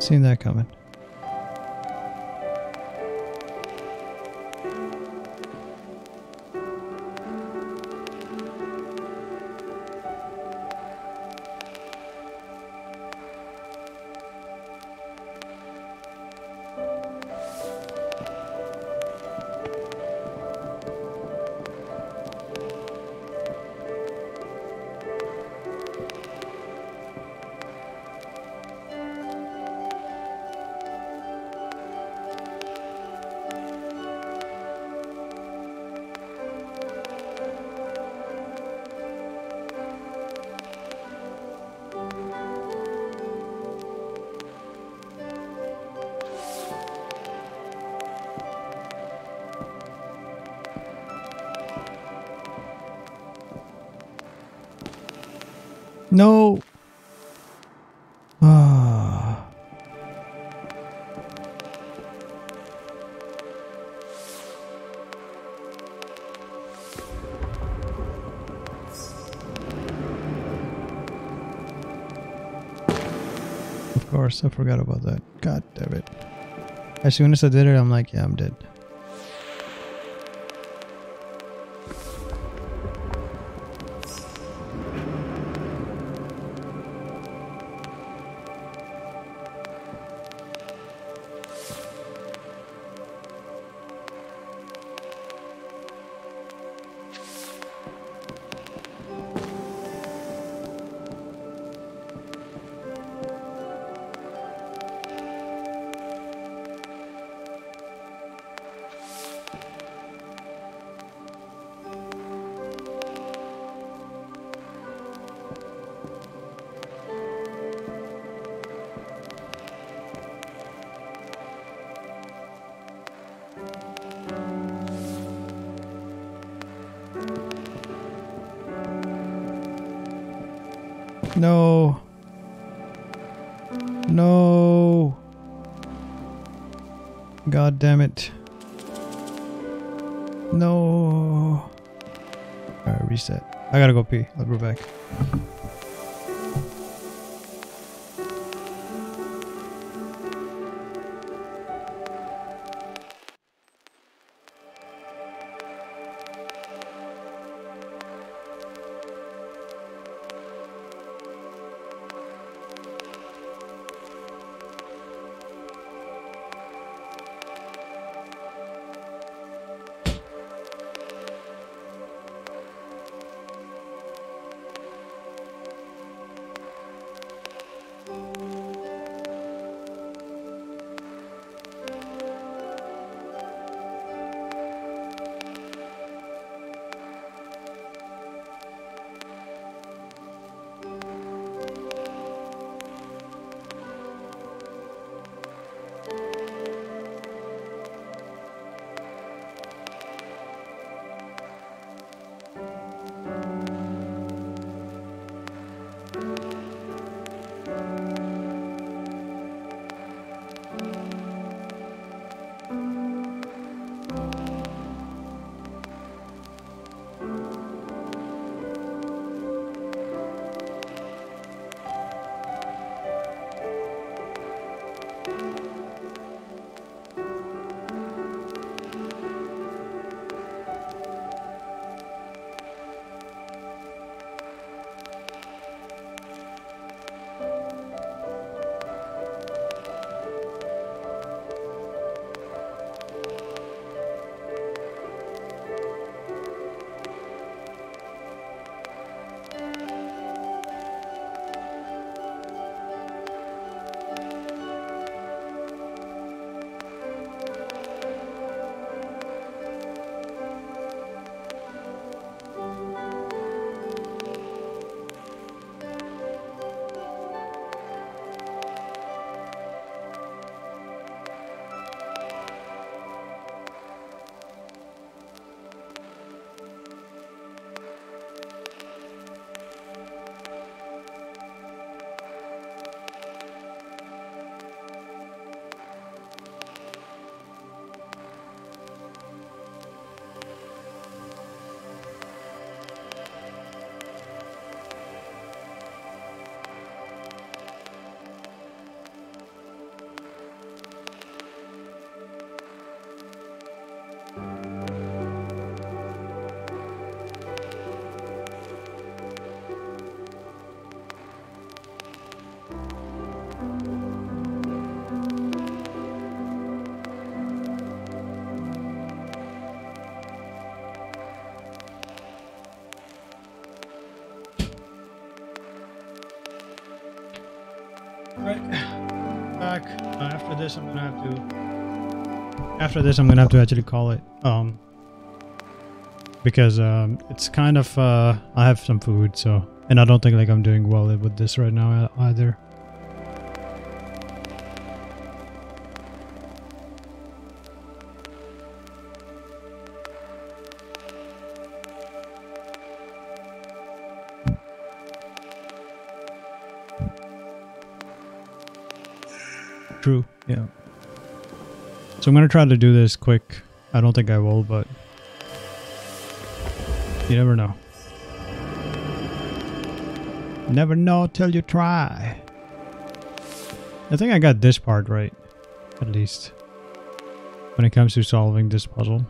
Seen that coming. Course, I forgot about that. God damn it. As soon as I did it, I'm like, yeah, I'm dead. No. No. God damn it. No. Alright, reset. I gotta go pee. I'll be back. Back. Uh, after this, I'm gonna have to. After this, I'm gonna have to actually call it. Um. Because um, it's kind of uh, I have some food, so and I don't think like I'm doing well with this right now uh, either. So I'm gonna try to do this quick. I don't think I will, but you never know. Never know till you try. I think I got this part right, at least, when it comes to solving this puzzle.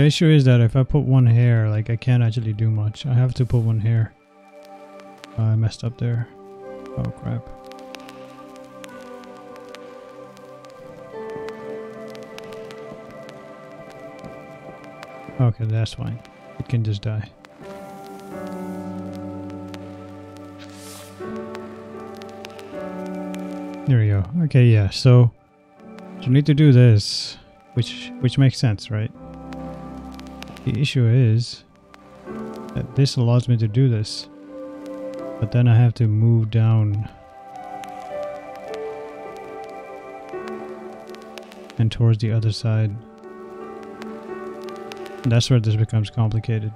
The issue is that if I put one hair, like I can't actually do much. I have to put one hair. Uh, I messed up there. Oh crap. Okay, that's fine. It can just die. There we go. Okay, yeah. So you need to do this, which which makes sense, right? The issue is that this allows me to do this, but then I have to move down and towards the other side. And that's where this becomes complicated.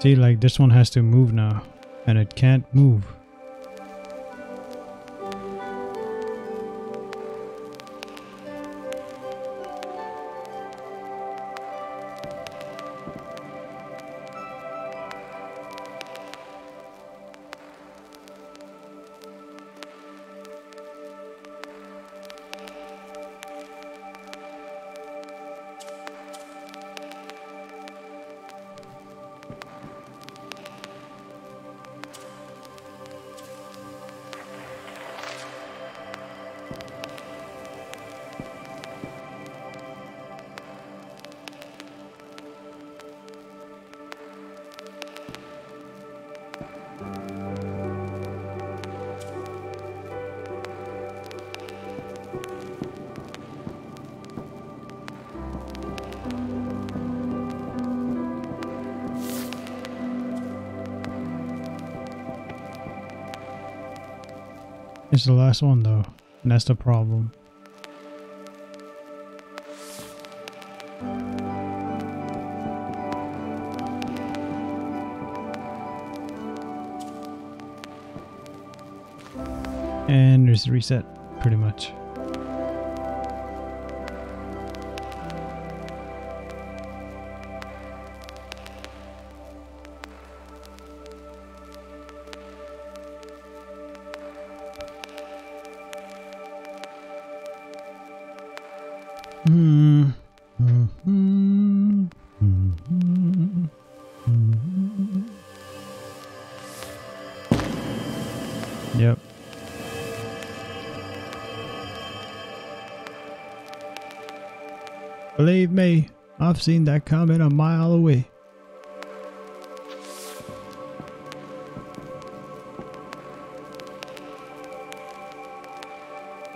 See, like this one has to move now, and it can't move. It's the last one though, and that's the problem. And there's a reset, pretty much. I've seen that coming a mile away.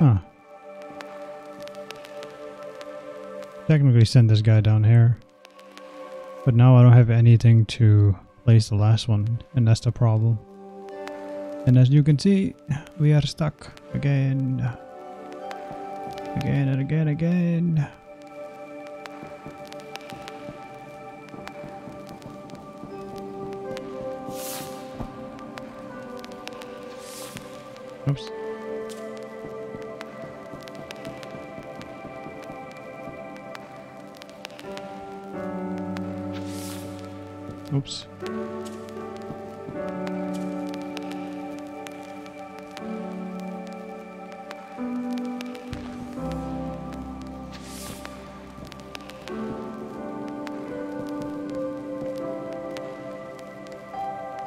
Huh. Technically send this guy down here. But now I don't have anything to place the last one, and that's the problem. And as you can see, we are stuck again. Again and again again. Oops.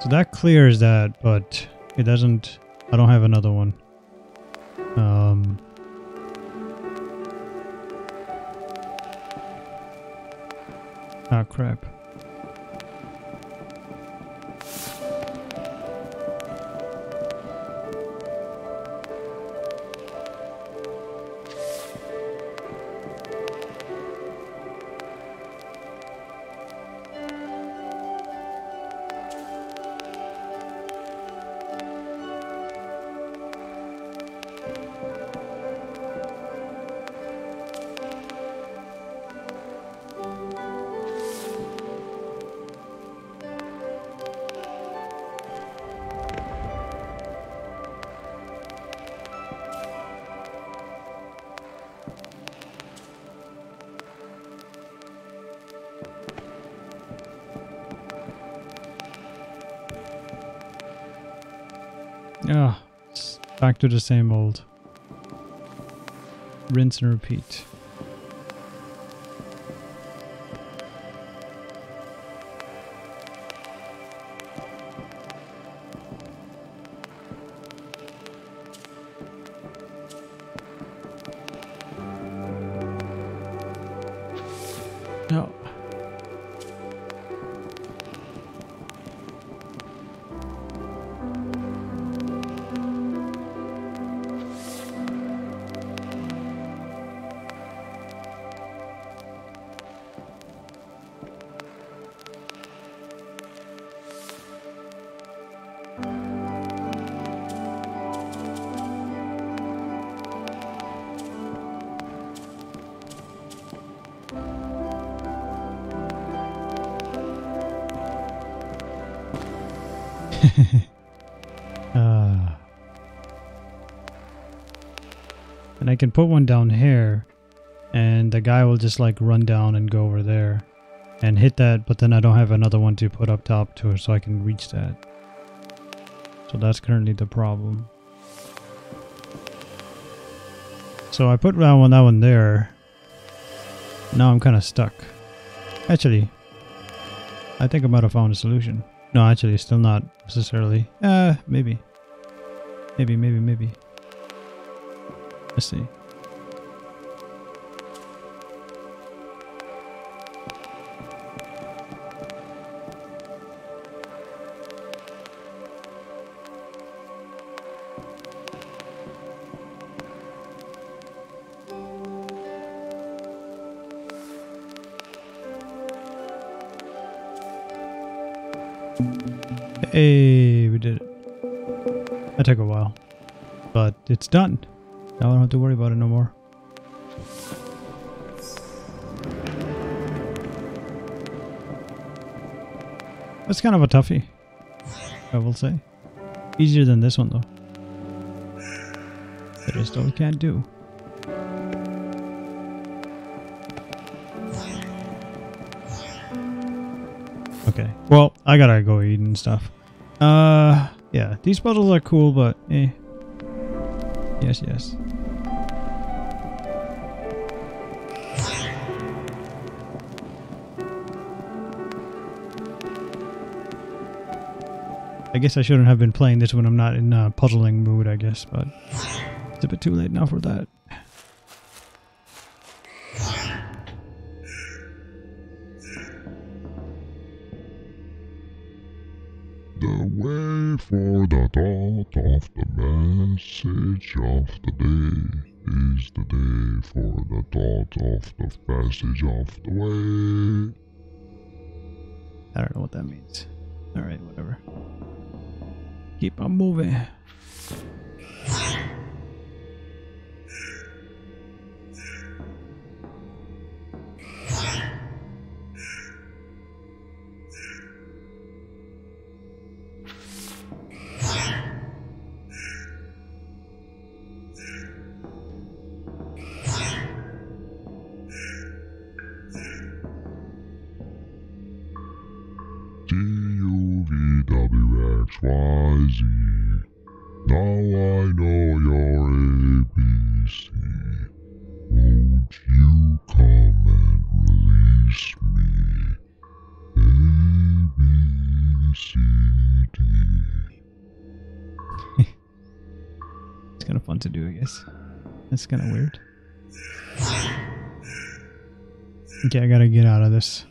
So that clears that, but it doesn't I don't have another one. Um... Ah, crap. Back to the same old. Rinse and repeat. Can put one down here, and the guy will just like run down and go over there and hit that, but then I don't have another one to put up top to so I can reach that. So that's currently the problem. So I put that one, that one there. Now I'm kind of stuck. Actually, I think I might have found a solution. No, actually, still not necessarily. Uh, maybe. Maybe, maybe, maybe. Let's see. Hey, we did it. That took a while. But it's done. Now I don't have to worry about it no more. That's kind of a toughie, I will say. Easier than this one though. That I still can't do. Okay. Well, I gotta go eat and stuff. Uh, yeah. These puzzles are cool, but eh. Yes, yes. I guess I shouldn't have been playing this when I'm not in a puzzling mood, I guess, but it's a bit too late now for that. the fastest off the way. I don't know what that means. All right, whatever. Keep on moving. Okay, I gotta get out of this.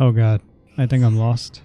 Oh god, I think I'm lost.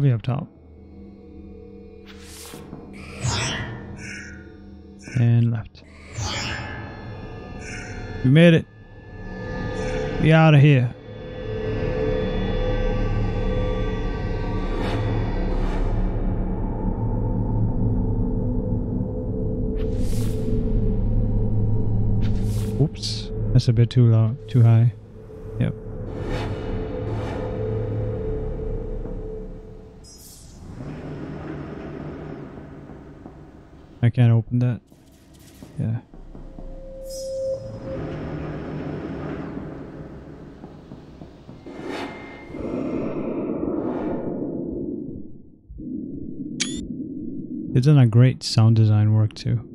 Probably up top. And left. We made it. We out of here. Oops. That's a bit too low, too high. I can't open that. Yeah. It's done a great sound design work too.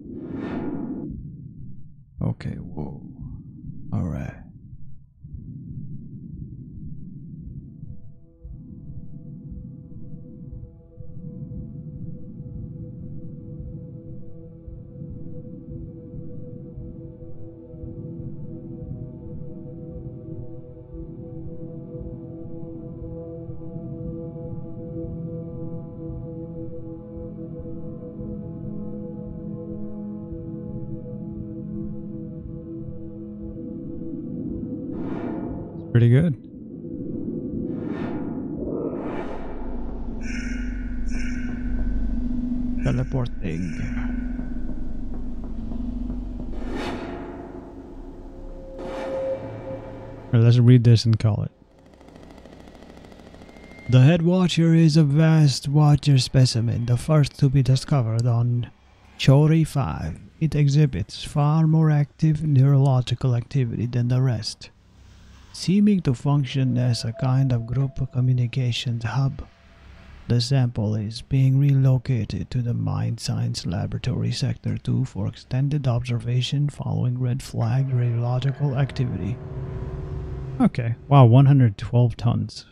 This and call it. The head watcher is a vast watcher specimen, the first to be discovered on Chori 5. It exhibits far more active neurological activity than the rest seeming to function as a kind of group communications hub. The sample is being relocated to the Mind Science Laboratory Sector 2 for extended observation following red flag radiological activity. Okay, wow, 112 tons.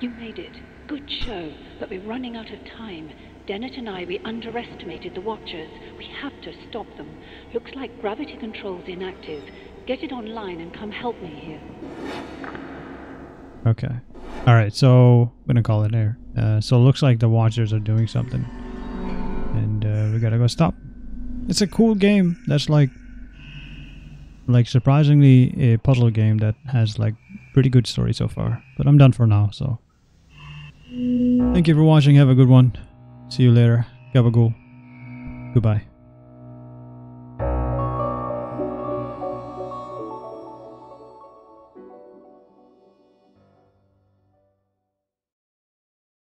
You made it. Good show, but we're running out of time. Dennett and I, we underestimated the Watchers. We have to stop them. Looks like gravity control's inactive. Get it online and come help me here. Okay. Alright, so I'm gonna call it there. Uh, so it looks like the Watchers are doing something. And uh, we gotta go stop. It's a cool game. That's like like surprisingly a puzzle game that has like pretty good story so far. But I'm done for now, so thank you for watching, have a good one. See you later. Have a Gabagool. Goodbye.